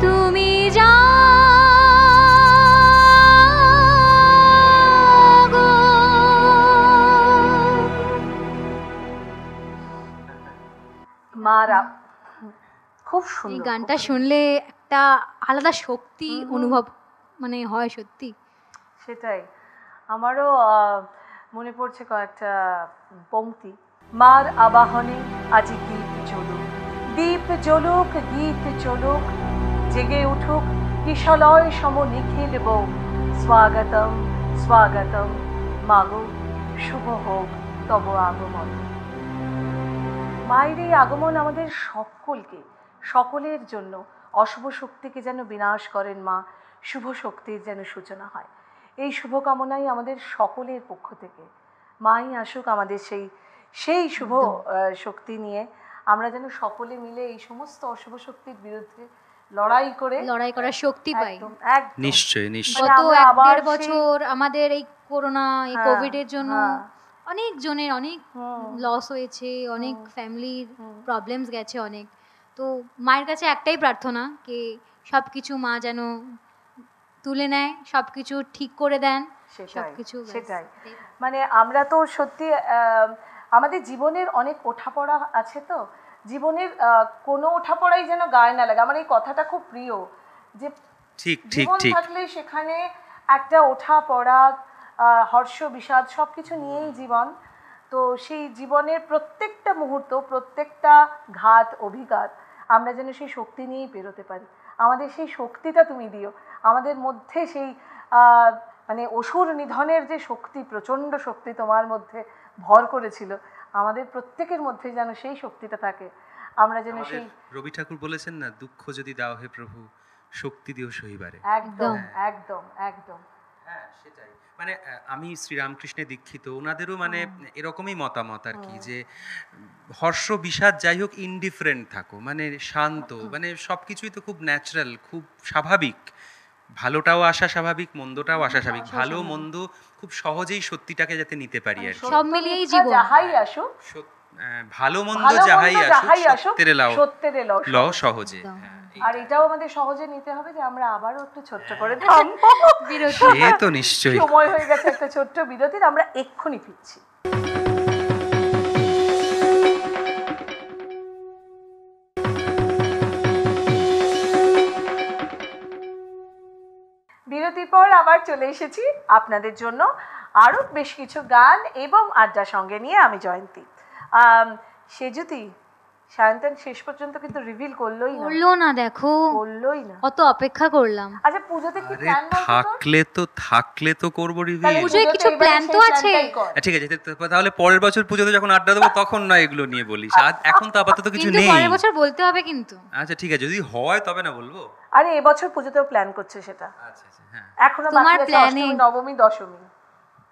তুমি জাগো মারা খুব এই সুন্দর গানটা শুনলে একটা আলাদা শক্তি অনুভব মানে হয় সত্যি। সেটাই। আমারও আহ, মনে পড়ছে কয়েকটা পংক্তি মার আবাহনে আজি দীপ জ্বলুক। দীপ জ্বলুক গীত চলুক জেগে উঠুক কিশলয় সম নিখিল বৌ স্বাগতম স্বাগতম মাগো শুভ হোক তব আগমন। মায়ের এই আগমন আমাদের সকলকে সকলের জন্য অশুভ শক্তিকে যেন বিনাশ করেন মা শুভ শক্তির যেন সূচনা হয়। এই শুভকামনাই আমাদের সকলের পক্ষ থেকে। মাই আসুক আমাদের সেই সেই শুভ শক্তি নিয়ে আমরা যেন সকলে মিলে এই সমস্ত অশুভ শক্তির বিরুদ্ধে লড়াই করে লড়াই করার শক্তি পাই। একদম একদম। নিশ্চয়ই নিশ্চয়ই। মানে গত এক দেড় বছর আমাদের এই করোনা এই হ্যাঁ, কোভিড এর জন্য হ্যাঁ। অনেক জনের অনেক লস হয়েছে অনেক ফ্যামিলির প্রবলেমস গেছে অনেক। তো মায়ের কাছে একটাই প্রার্থনা কি সব কিছু মা যেন তুলে নেয় সব কিছু ঠিক করে দেন সেটাই সবকিছু সেটাই। মানে আমরা তো সত্যি আহ, আমাদের জীবনের অনেক ওঠাপড়া আছে তো? জীবনের কোনো ওঠাপড়াই যেন গায়ে না লাগে। আমার এই কথাটা খুব প্রিয় যে ঠিক ঠিক জীবন ঠিক। থাকলে সেখানে একটা ওঠা পড়া হর্ষ বিষাদ সব কিছু নিয়েই জীবন। তো সেই জীবনের প্রত্যেকটা মুহূর্ত প্রত্যেকটা ঘাত অভিঘাত আমরা যেন সেই শক্তি নিয়েই পেরোতে পারি। আমাদের সেই শক্তিটা তুমি দিও। আমাদের মধ্যে সেই মানে অসুর নিধনের যে শক্তি প্রচণ্ড শক্তি তোমার মধ্যে ভর করেছিল আমাদের প্রত্যেকের মধ্যে যেন সেই শক্তিটা থাকে। আমরা যেন সেই রবি ঠাকুর বলেছেন না দুঃখ যদি দাও হে প্রভু শক্তি দিও সহিবারে একদম একদম। একদম একদম। হ্যাঁ সেটাই। মানে আমি শ্রীরামকৃষ্ণে দীক্ষিত ওনাদেরও মানে এরকমই মতামত আর কি যে হর্ষ বিষাদ যাই হোক ইনডিফারেন্ট থাকো মানে শান্ত মানে সব কিছুই তো খুব ন্যাচারাল খুব স্বাভাবিক। ভালোটাও আসা স্বাভাবিক মন্দটাও আসা স্বাভাবিক ভালো মন্দ খুব সহজেই সত্যিটাকে যাতে নিতে পারি আর সব মিলিয়েই জীবন। যাহাই আসুক। ভালো মন্দ ভালো যাহাই আসো আসুক সত্যের লাও। সত্যের লও সহজে। হ্যাঁ, আর এটাও আমাদের সহজে নিতে হবে যে আমরা আবারও একটু ছোট্ট করে হ্যাঁ। থামবো বিরতি। সে তো নিশ্চয়ই। সময় হয়ে গেছে একটা ছোট্ট বিরতির আমরা এক্ষুনি ফিরছি। বিরতির পর আবার চলে এসেছি আপনাদের জন্য আরও বেশ কিছু গান এবং আড্ডা সঙ্গে নিয়ে আমি জয়ন্তী। সেজুতি সায়ন্তন শেষ পর্যন্ত কিন্তু রিভিল করলোই না। করল না দেখো। করলোই না। কত অপেক্ষা করলাম। আচ্ছা পুজোতে কি প্ল্যান থাকলে তো থাকলে তো করব রিভিউ পুজোয় কিছু plan তো আছে। ঠিক আছে তাহলে পরের বছর পুজোতে যখন আড্ডা দেবো তখন না এগুলো নিয়ে বলিস। আজ- এখন তো আপাতত কিছু কিন্তু নেই। পরের বছর বলতে হবে কিন্তু। আচ্ছা ঠিক আছে যদি হয় তবে না বলব? আরে এবছর পুজোতেও প্ল্যান করছে সেটা। আচ্ছা আচ্ছা হ্যাঁ। এখনও তোমার বাকি আছে নবমী দশমী।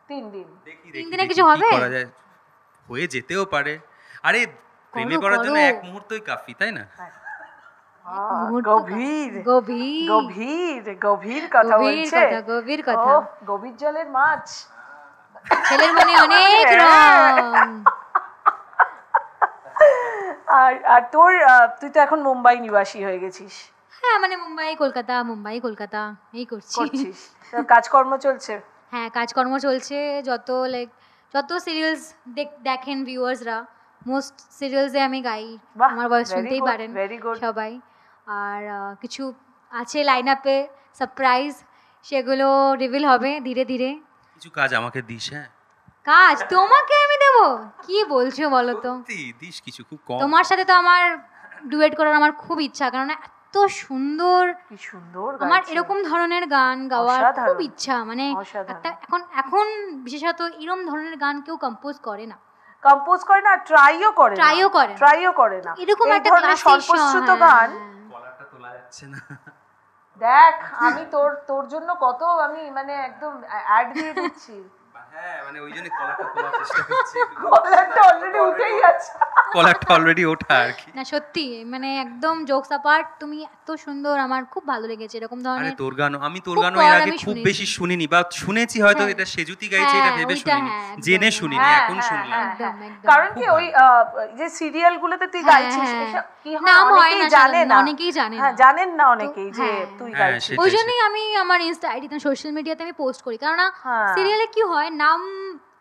তিন দিন। দেখি তিন দিনে কিছু কি হবে? করা যায়। হয়ে যেতেও পারে। আরে প্রেমে পড়ার জন্য এক মুহূর্তই কাফি তাই না? গভীর। গভীর। গভীর গভীর কথা বলছে। গভীর কথা। গভীর জলের মাছ। ছেলের মনে অনেক হ্যাঁ। রং। আর আর তোর তুই তো এখন মুম্বাই নিবাসী হয়ে গেছিস। হ্যাঁ মানে মুম্বাই কলকাতা মুম্বাই কলকাতা এই করছি। করছিস। কাজকর্ম চলছে? হ্যাঁ কাজকর্ম চলছে। যত লাইক যত সিরিয়ালস দেখেন ভিউয়ার্সরা মোস্ট সিরিয়ালসে আমি গাই। আমার বয়স শুনতেই পারেন সবাই। আর কিছু আছে লাইন আপে সারপ্রাইজ সেগুলো রিভিল হবে ধীরে ধীরে। কিছু কাজ আমাকে দিস হ্যাঁ। কাজ? তোমাকে আমি দেব? কি বলছো বলো তো? দিস কিছু খুব কম। তোমার সাথে তো আমার ডুয়েট করার আমার খুব ইচ্ছা কারণ এত সুন্দর কি সুন্দর আমার এরকম ধরনের গান গাওয়ার খুব ইচ্ছা মানে একটা এখন এখন বিশেষত এরকম ধরনের গান কেউ কম্পোজ করে না। কম্পোজ করে না ট্রাইও করে Try-ও করে ট্রাইও করে না। এরকম একটা ক্লাসিক classic স্বল্পশ্রুত হ্যাঁ, গান। গলাটা তোলা যাচ্ছে না। দেখ আমি তোর তোর জন্য কত আমি মানে একদম অ্যাড দিয়ে দিচ্ছি। হ্যাঁ মানে ওই জন্য কলাটা তোলার চেষ্টা করছি। কলাটা অলরেডি উঠেই আছে কলারটা অলরেডি ওঠা আর কি না সত্যি মানে একদম জোকস অ্যাপার্ট তুমি এত সুন্দর আমার খুব ভালো লেগেছে এরকম আরে ধরনের তোর গানও আমি তোর গানও এর আগে খুব বেশি শুনিনি বা শুনেছি হয়তো হ্যাঁ। এটা সেজুতি গাইছে এটা হ্যাঁ, ভেবে শুনিনি হ্যাঁ, জেনে শুনিনি এখন শুনলাম। কারণ কি ওই আহ, যে সিরিয়াল গুলোতে তুই গাইছিস হ্যাঁ। কি নাম হয় না জানে না অনেকেই জানে না। জানেন না অনেকেই যে। তুই গাইছিস ওই জন্যই আমি আমার ইনস্টা আইডিতে সোশ্যাল মিডিয়াতে আমি পোস্ট করি কারণ। সিরিয়ালে কি হয় নাম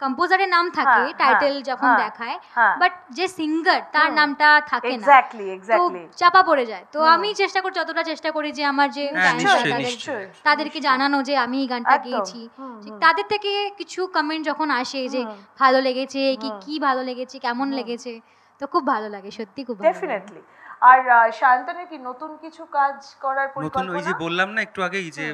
কম্পোজারের নাম থাকে হ্যাঁ, টাইটেল হ্যাঁ, যখন হ্যাঁ, দেখায়। বাট যে সিঙ্গার তার নামটা থাকে না। এক্স্যাক্টলি তো এক্স্যাক্টলি চাপা পড়ে যায়। তো আমি চেষ্টা করি যতটা চেষ্টা করি যে আমার যে। তাদেরকে জানানো যে আমি এই গানটা গেয়েছি। ঠিক তাদের থেকে কিছু কমেন্ট যখন আসে যে ভালো লেগেছে কি কি ভালো লেগেছে কেমন লেগেছে তো খুব ভালো লাগে সত্যি খুব ভালো ডেফিনেটলি আর সায়ন্তনের কি নতুন কিছু কাজ করার পরিকল্পনা নতুন ওই যে বললাম না একটু আগেই যে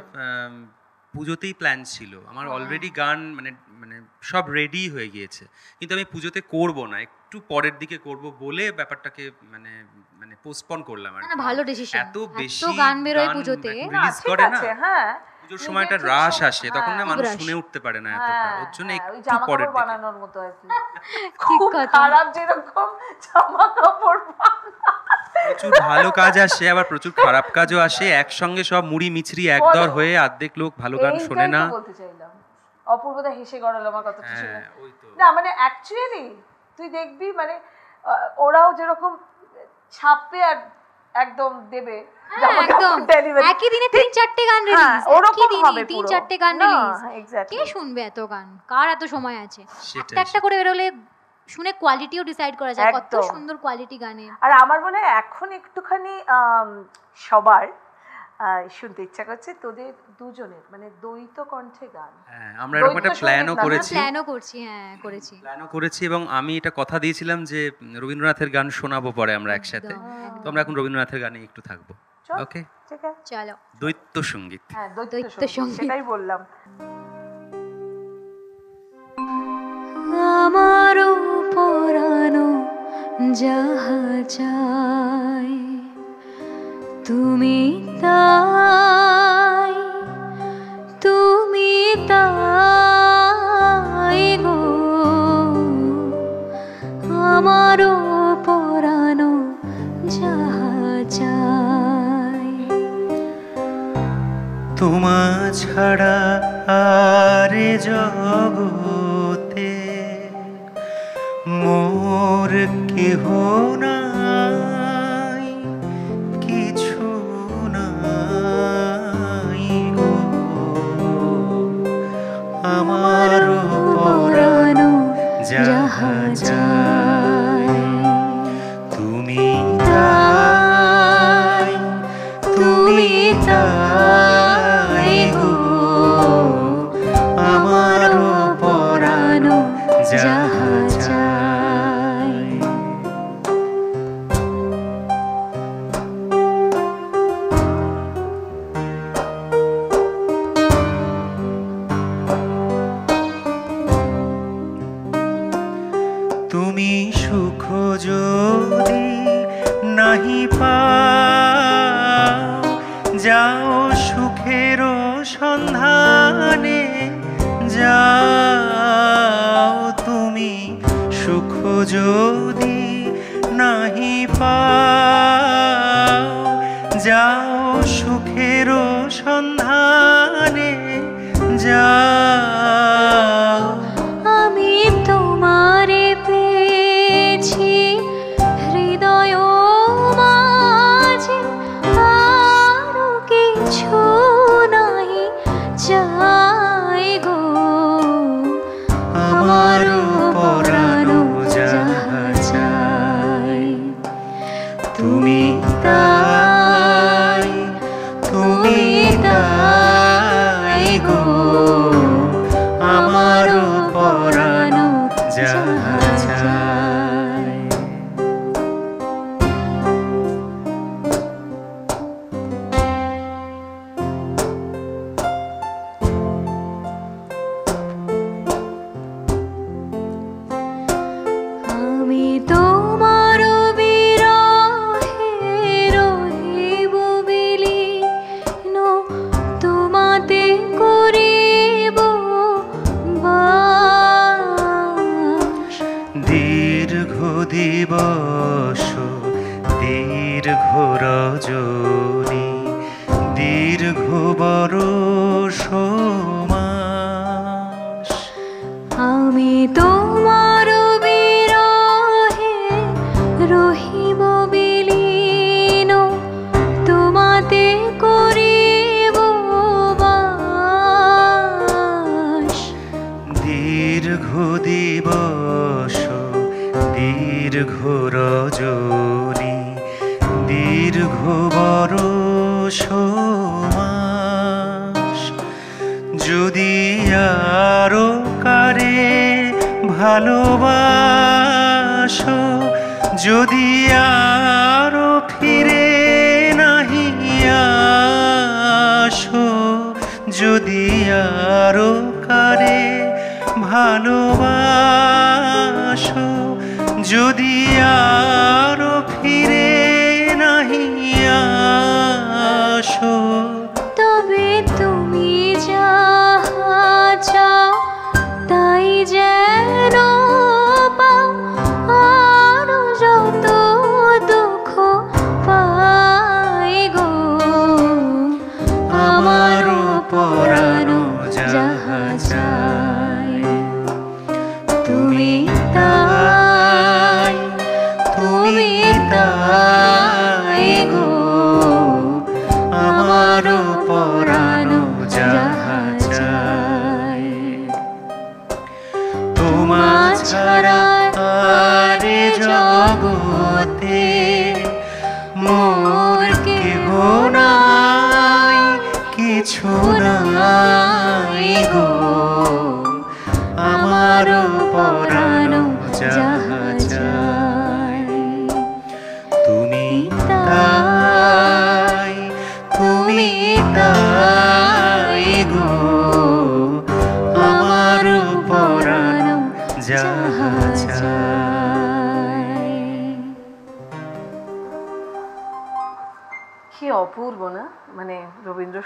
পুজোতেই প্ল্যান ছিল। আমার অলরেডি গান মানে মানে সব রেডি হয়ে গিয়েছে। কিন্তু আমি পুজোতে করব না একটু পরের দিকে করব বলে ব্যাপারটাকে মানে মানে পোস্টপন করলাম আর না, না, কি। ভালো ডিসিশন এত বেশি গান বেরোয় পুজোতে। না, রিলিজ করে না। হ্যাঁ। পুজোর সময় একটা রাশ আসে তখন না হ্যাঁ, মানুষ শুনে উঠতে পারে না এতটা। হ্যাঁ, ওর জন্য হ্যাঁ, একটু জামা কাপড় বানানোর মতো আর কি। ঠিক খুব কথা। খারাপ যেরকম জামা কাপড় প্রচুর ভালো কাজ আসে আবার প্রচুর খারাপ কাজও আসে। একসঙ্গে সব মুড়ি মিছরি একদর। হয়ে অর্ধেক লোক ভালো গান শোনে তো না। বলতে চাইলাম। অপূর্বতা হেসে গড়ালো আমার কথা শুনে হ্যাঁ ওই তো। না মানে অ্যাকচুয়ালি তুই দেখবি মানে আহ, ওরাও যেরকম ছাপে আর একদম দেবে। হ্যাঁ, একদম। একই দিনে তিন চারটে গান হ্যাঁ, রিলিজ ওরকম হবে তিন চারটে গান রিলিজ কে শুনবে এত গান? কার এত সময় আছে? একটা একটা করে বেরোলে শুনে কোয়ালিটিও ডিসাইড করা যায়। কত সুন্দর কোয়ালিটি গানে। আর আমার মনে হয় এখন একটুখানি সবার শুনতে ইচ্ছা করছে তোদের দুজনের মানে দ্বৈত কণ্ঠে গান। হ্যাঁ আমরা এরকম একটা প্ল্যানও করেছি। প্ল্যানও করছি হ্যাঁ করেছি। প্ল্যানও করেছি এবং আমি এটা কথা দিয়েছিলাম যে রবীন্দ্রনাথের গান শোনাবো পরে আমরা একসাথে। তো আমরা এখন রবীন্দ্রনাথের গানে একটু থাকব। ওকে ঠিক আছে। চলো। দৈত্য সংগীত। হ্যাঁ দ্বৈত দ্বৈত সংগীত। সেটাই বললাম। আমারও পরানো যাহা চাই তুমি তাই তুমি তাই গো। আমারও পরানো যাহাজ চাই। তোমা ছাড়া আরে জগতে মোর কেহ না 풀어줘.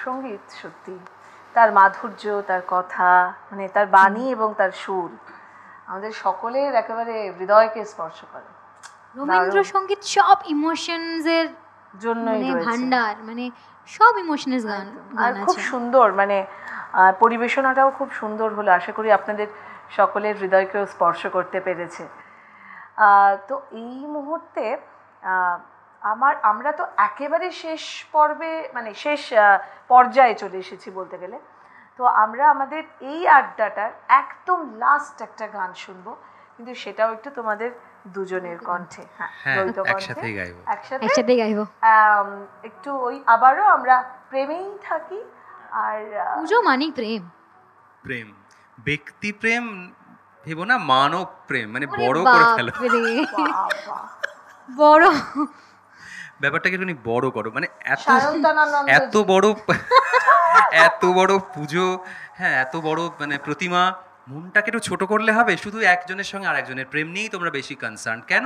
সংগীত সত্যি। তার মাধুর্য তার কথা মানে তার বাণী এবং তার সুর আমাদের সকলের একেবারে হৃদয়কে স্পর্শ করে। রবীন্দ্রসঙ্গীত সব ইমোশনসের জন্যই মানে ভান্ডার মানে সব ইমোশনস গান আর খুব সুন্দর মানে পরিবেশনাটাও খুব সুন্দর হলো। আশা করি আপনাদের সকলের হৃদয়কেও স্পর্শ করতে পেরেছে। তো এই মুহূর্তে আমার আমরা তো একেবারে শেষ পর্বে মানে শেষ পর্যায়ে চলে এসেছি বলতে গেলে। তো আমরা আমাদের এই আড্ডাটার একদম লাস্ট একটা গান শুনব কিন্তু সেটাও একটু তোমাদের দুজনের কণ্ঠে। হ্যাঁ হ্যাঁ, একসাথেই গাইবো। একসাথে? একসাথেই গাইবো। একটু ওই আবারও আমরা প্রেমেই থাকি আর পুজো মানেই প্রেম। প্রেম। ব্যক্তি প্রেম ভেবো না মানব প্রেম মানে বড় করে ফেলো। বড় ব্যাপারটাকে একটুখানি বড় করো মানে এত এত বড় এত বড় পুজো হ্যাঁ এত বড় মানে প্রতিমা মনটাকে একটু ছোট করলে হবে? শুধু একজনের সঙ্গে আরেকজনের প্রেম নিয়েই তোমরা বেশি কনসার্ন কেন?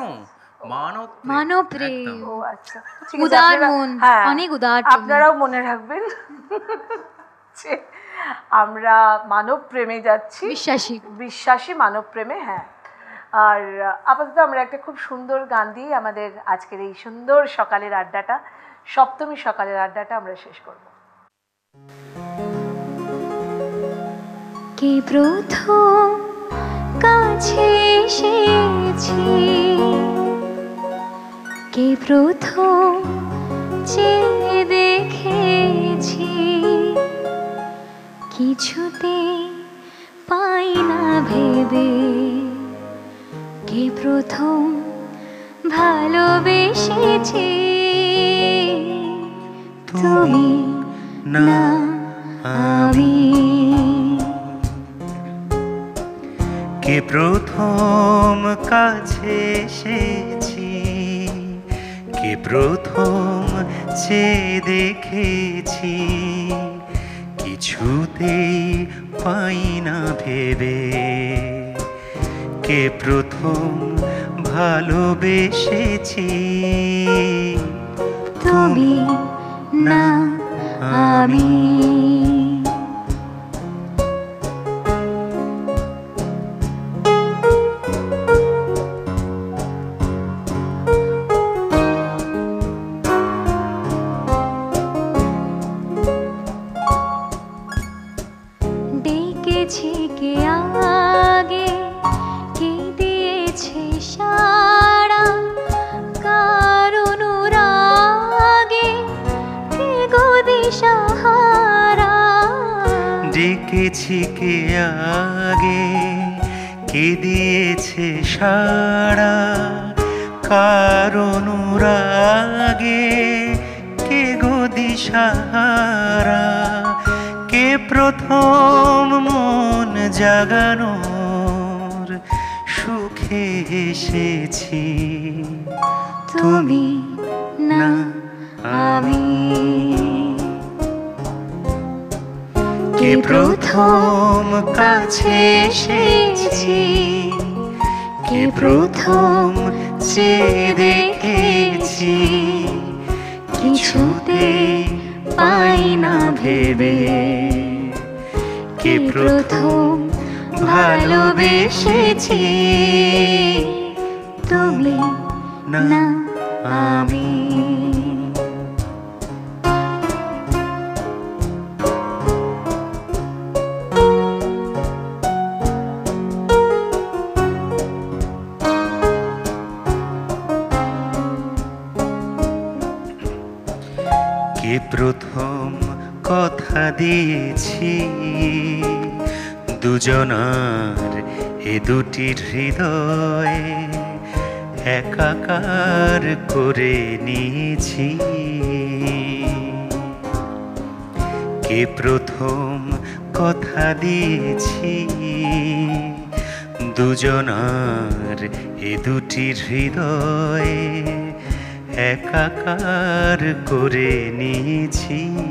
মানব প্রেম, মানব প্রেম। ও আচ্ছা। উদার মন, হ্যাঁ, অনেক উদার আপনারাও মনে রাখবেন আমরা মানব প্রেমে যাচ্ছি। বিশ্বাসী। বিশ্বাসী মানব প্রেমে হ্যাঁ। আর আপাতত আমরা একটা খুব সুন্দর গান দিয়ে আমাদের আজকের এই সুন্দর সকালের আড্ডাটা, সপ্তমী সকালের আড্ডাটা আমরা শেষ করব। কে প্রথম কাছে এসেছি? কে প্রথম চেয়ে দেখেছি? কিছুতে পাই না ভেবে। কে প্রথম ভালোবেসেছি। তুমি না, আমি। কে প্রথম কাছে এসেছি? কে প্রথম চেয়ে দেখেছি? কিছুতেই পাই না ভেবে। কে প্রথম ভালোবেসেছি। তুমি না আমি ডেকেছি কে আগে? কে দিয়েছে সারা কারণ রাগে কে গো দিশাহারা? কে প্রথম মন জাগানোর সুখে এসেছি? তুমি না, আমি। কে প্রথম কাছে এসেছি। কে প্রথম চেয়ে দেখেছি, কিছুতে পাই না ভেবে। কে প্রথম ভালোবেসেছি, তুমি না আমি। দিয়েছি। দুজনার এ দুটি হৃদয় একাকার করে নিয়েছি। কে প্রথম কথা দিয়েছি? দুজনার এ দুটি হৃদয় একাকার করে নিয়েছি।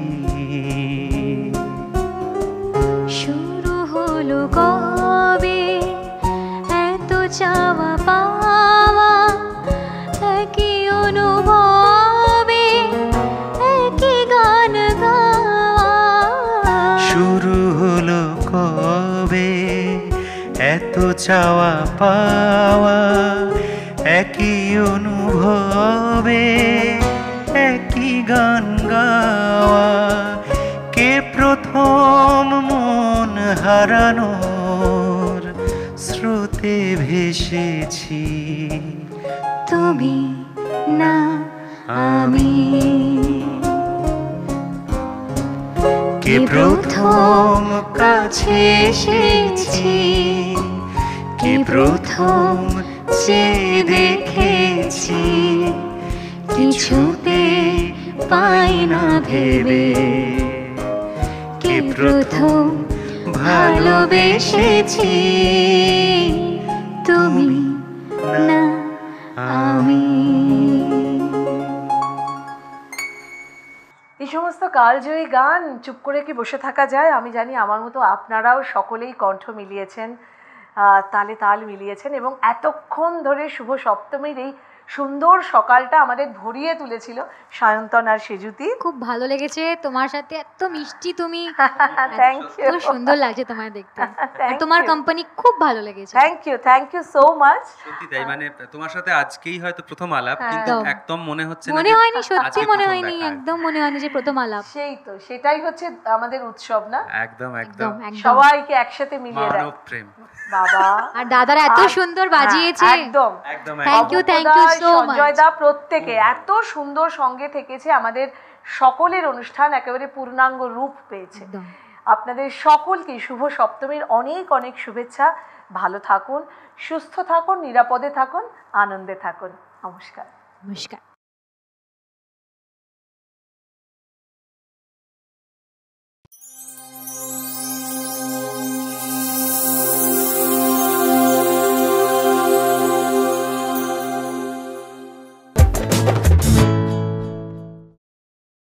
চাওয়া পাওয়া একই অনুভবে একই গান গাওয়া। কে প্রথম মন হারানোর স্রোতে ভেসেছি? তুমি না আমি। কে প্রথম কাছে এসেছি? প্রথম চেয়ে দেখেছি, কিছুতে পাই না ভেবে। কে প্রথম ভালোবেসেছি, তুমি না আমি। এই সমস্ত কালজয়ী গান চুপ করে কি বসে থাকা যায়, আমি জানি আমার মতো আপনারাও সকলেই কণ্ঠ মিলিয়েছেন। তালে তাল মিলিয়েছেন এবং এতক্ষণ ধরে শুভ সপ্তমীর এই সুন্দর সকালটা আমাদের ভরিয়ে তুলেছিল সায়ন্তন আর সেজুতি। খুব ভালো লেগেছে তোমার সাথে এত মিষ্টি তুমি। থ্যাংক ইউ খুব সুন্দর লাগছে তোমায় দেখতে। আর তোমার কোম্পানি খুব ভালো লেগেছে। Thank you thank you so much সত্যি তাই মানে তোমার সাথে আজকেই হয়তো প্রথম আলাপ হ্যাঁ। কিন্তু একদম। মনে হচ্ছে না মনে হয়নি সত্যি মনে হয়নি একদম মনে হয়নি যে প্রথম আলাপ। সেই তো সেটাই হচ্ছে আমাদের উৎসব না? একদম একদম। একদম একদম। সবাইকে একসাথে মিলিয়ে দেয় মানব প্রেম। বাবা। আর দাদারা এত সুন্দর হ্যাঁ, বাজিয়েছে। একদম। thank you so much. Sanjay দা প্রত্যেকে এত সুন্দর সঙ্গে থেকেছে আমাদের সকলের অনুষ্ঠান একেবারে পূর্ণাঙ্গ রূপ পেয়েছে। আপনাদের সকলকে শুভ সপ্তমীর অনেক অনেক শুভেচ্ছা। ভালো থাকুন সুস্থ থাকুন নিরাপদে থাকুন আনন্দে থাকুন। নমস্কার। নমস্কার।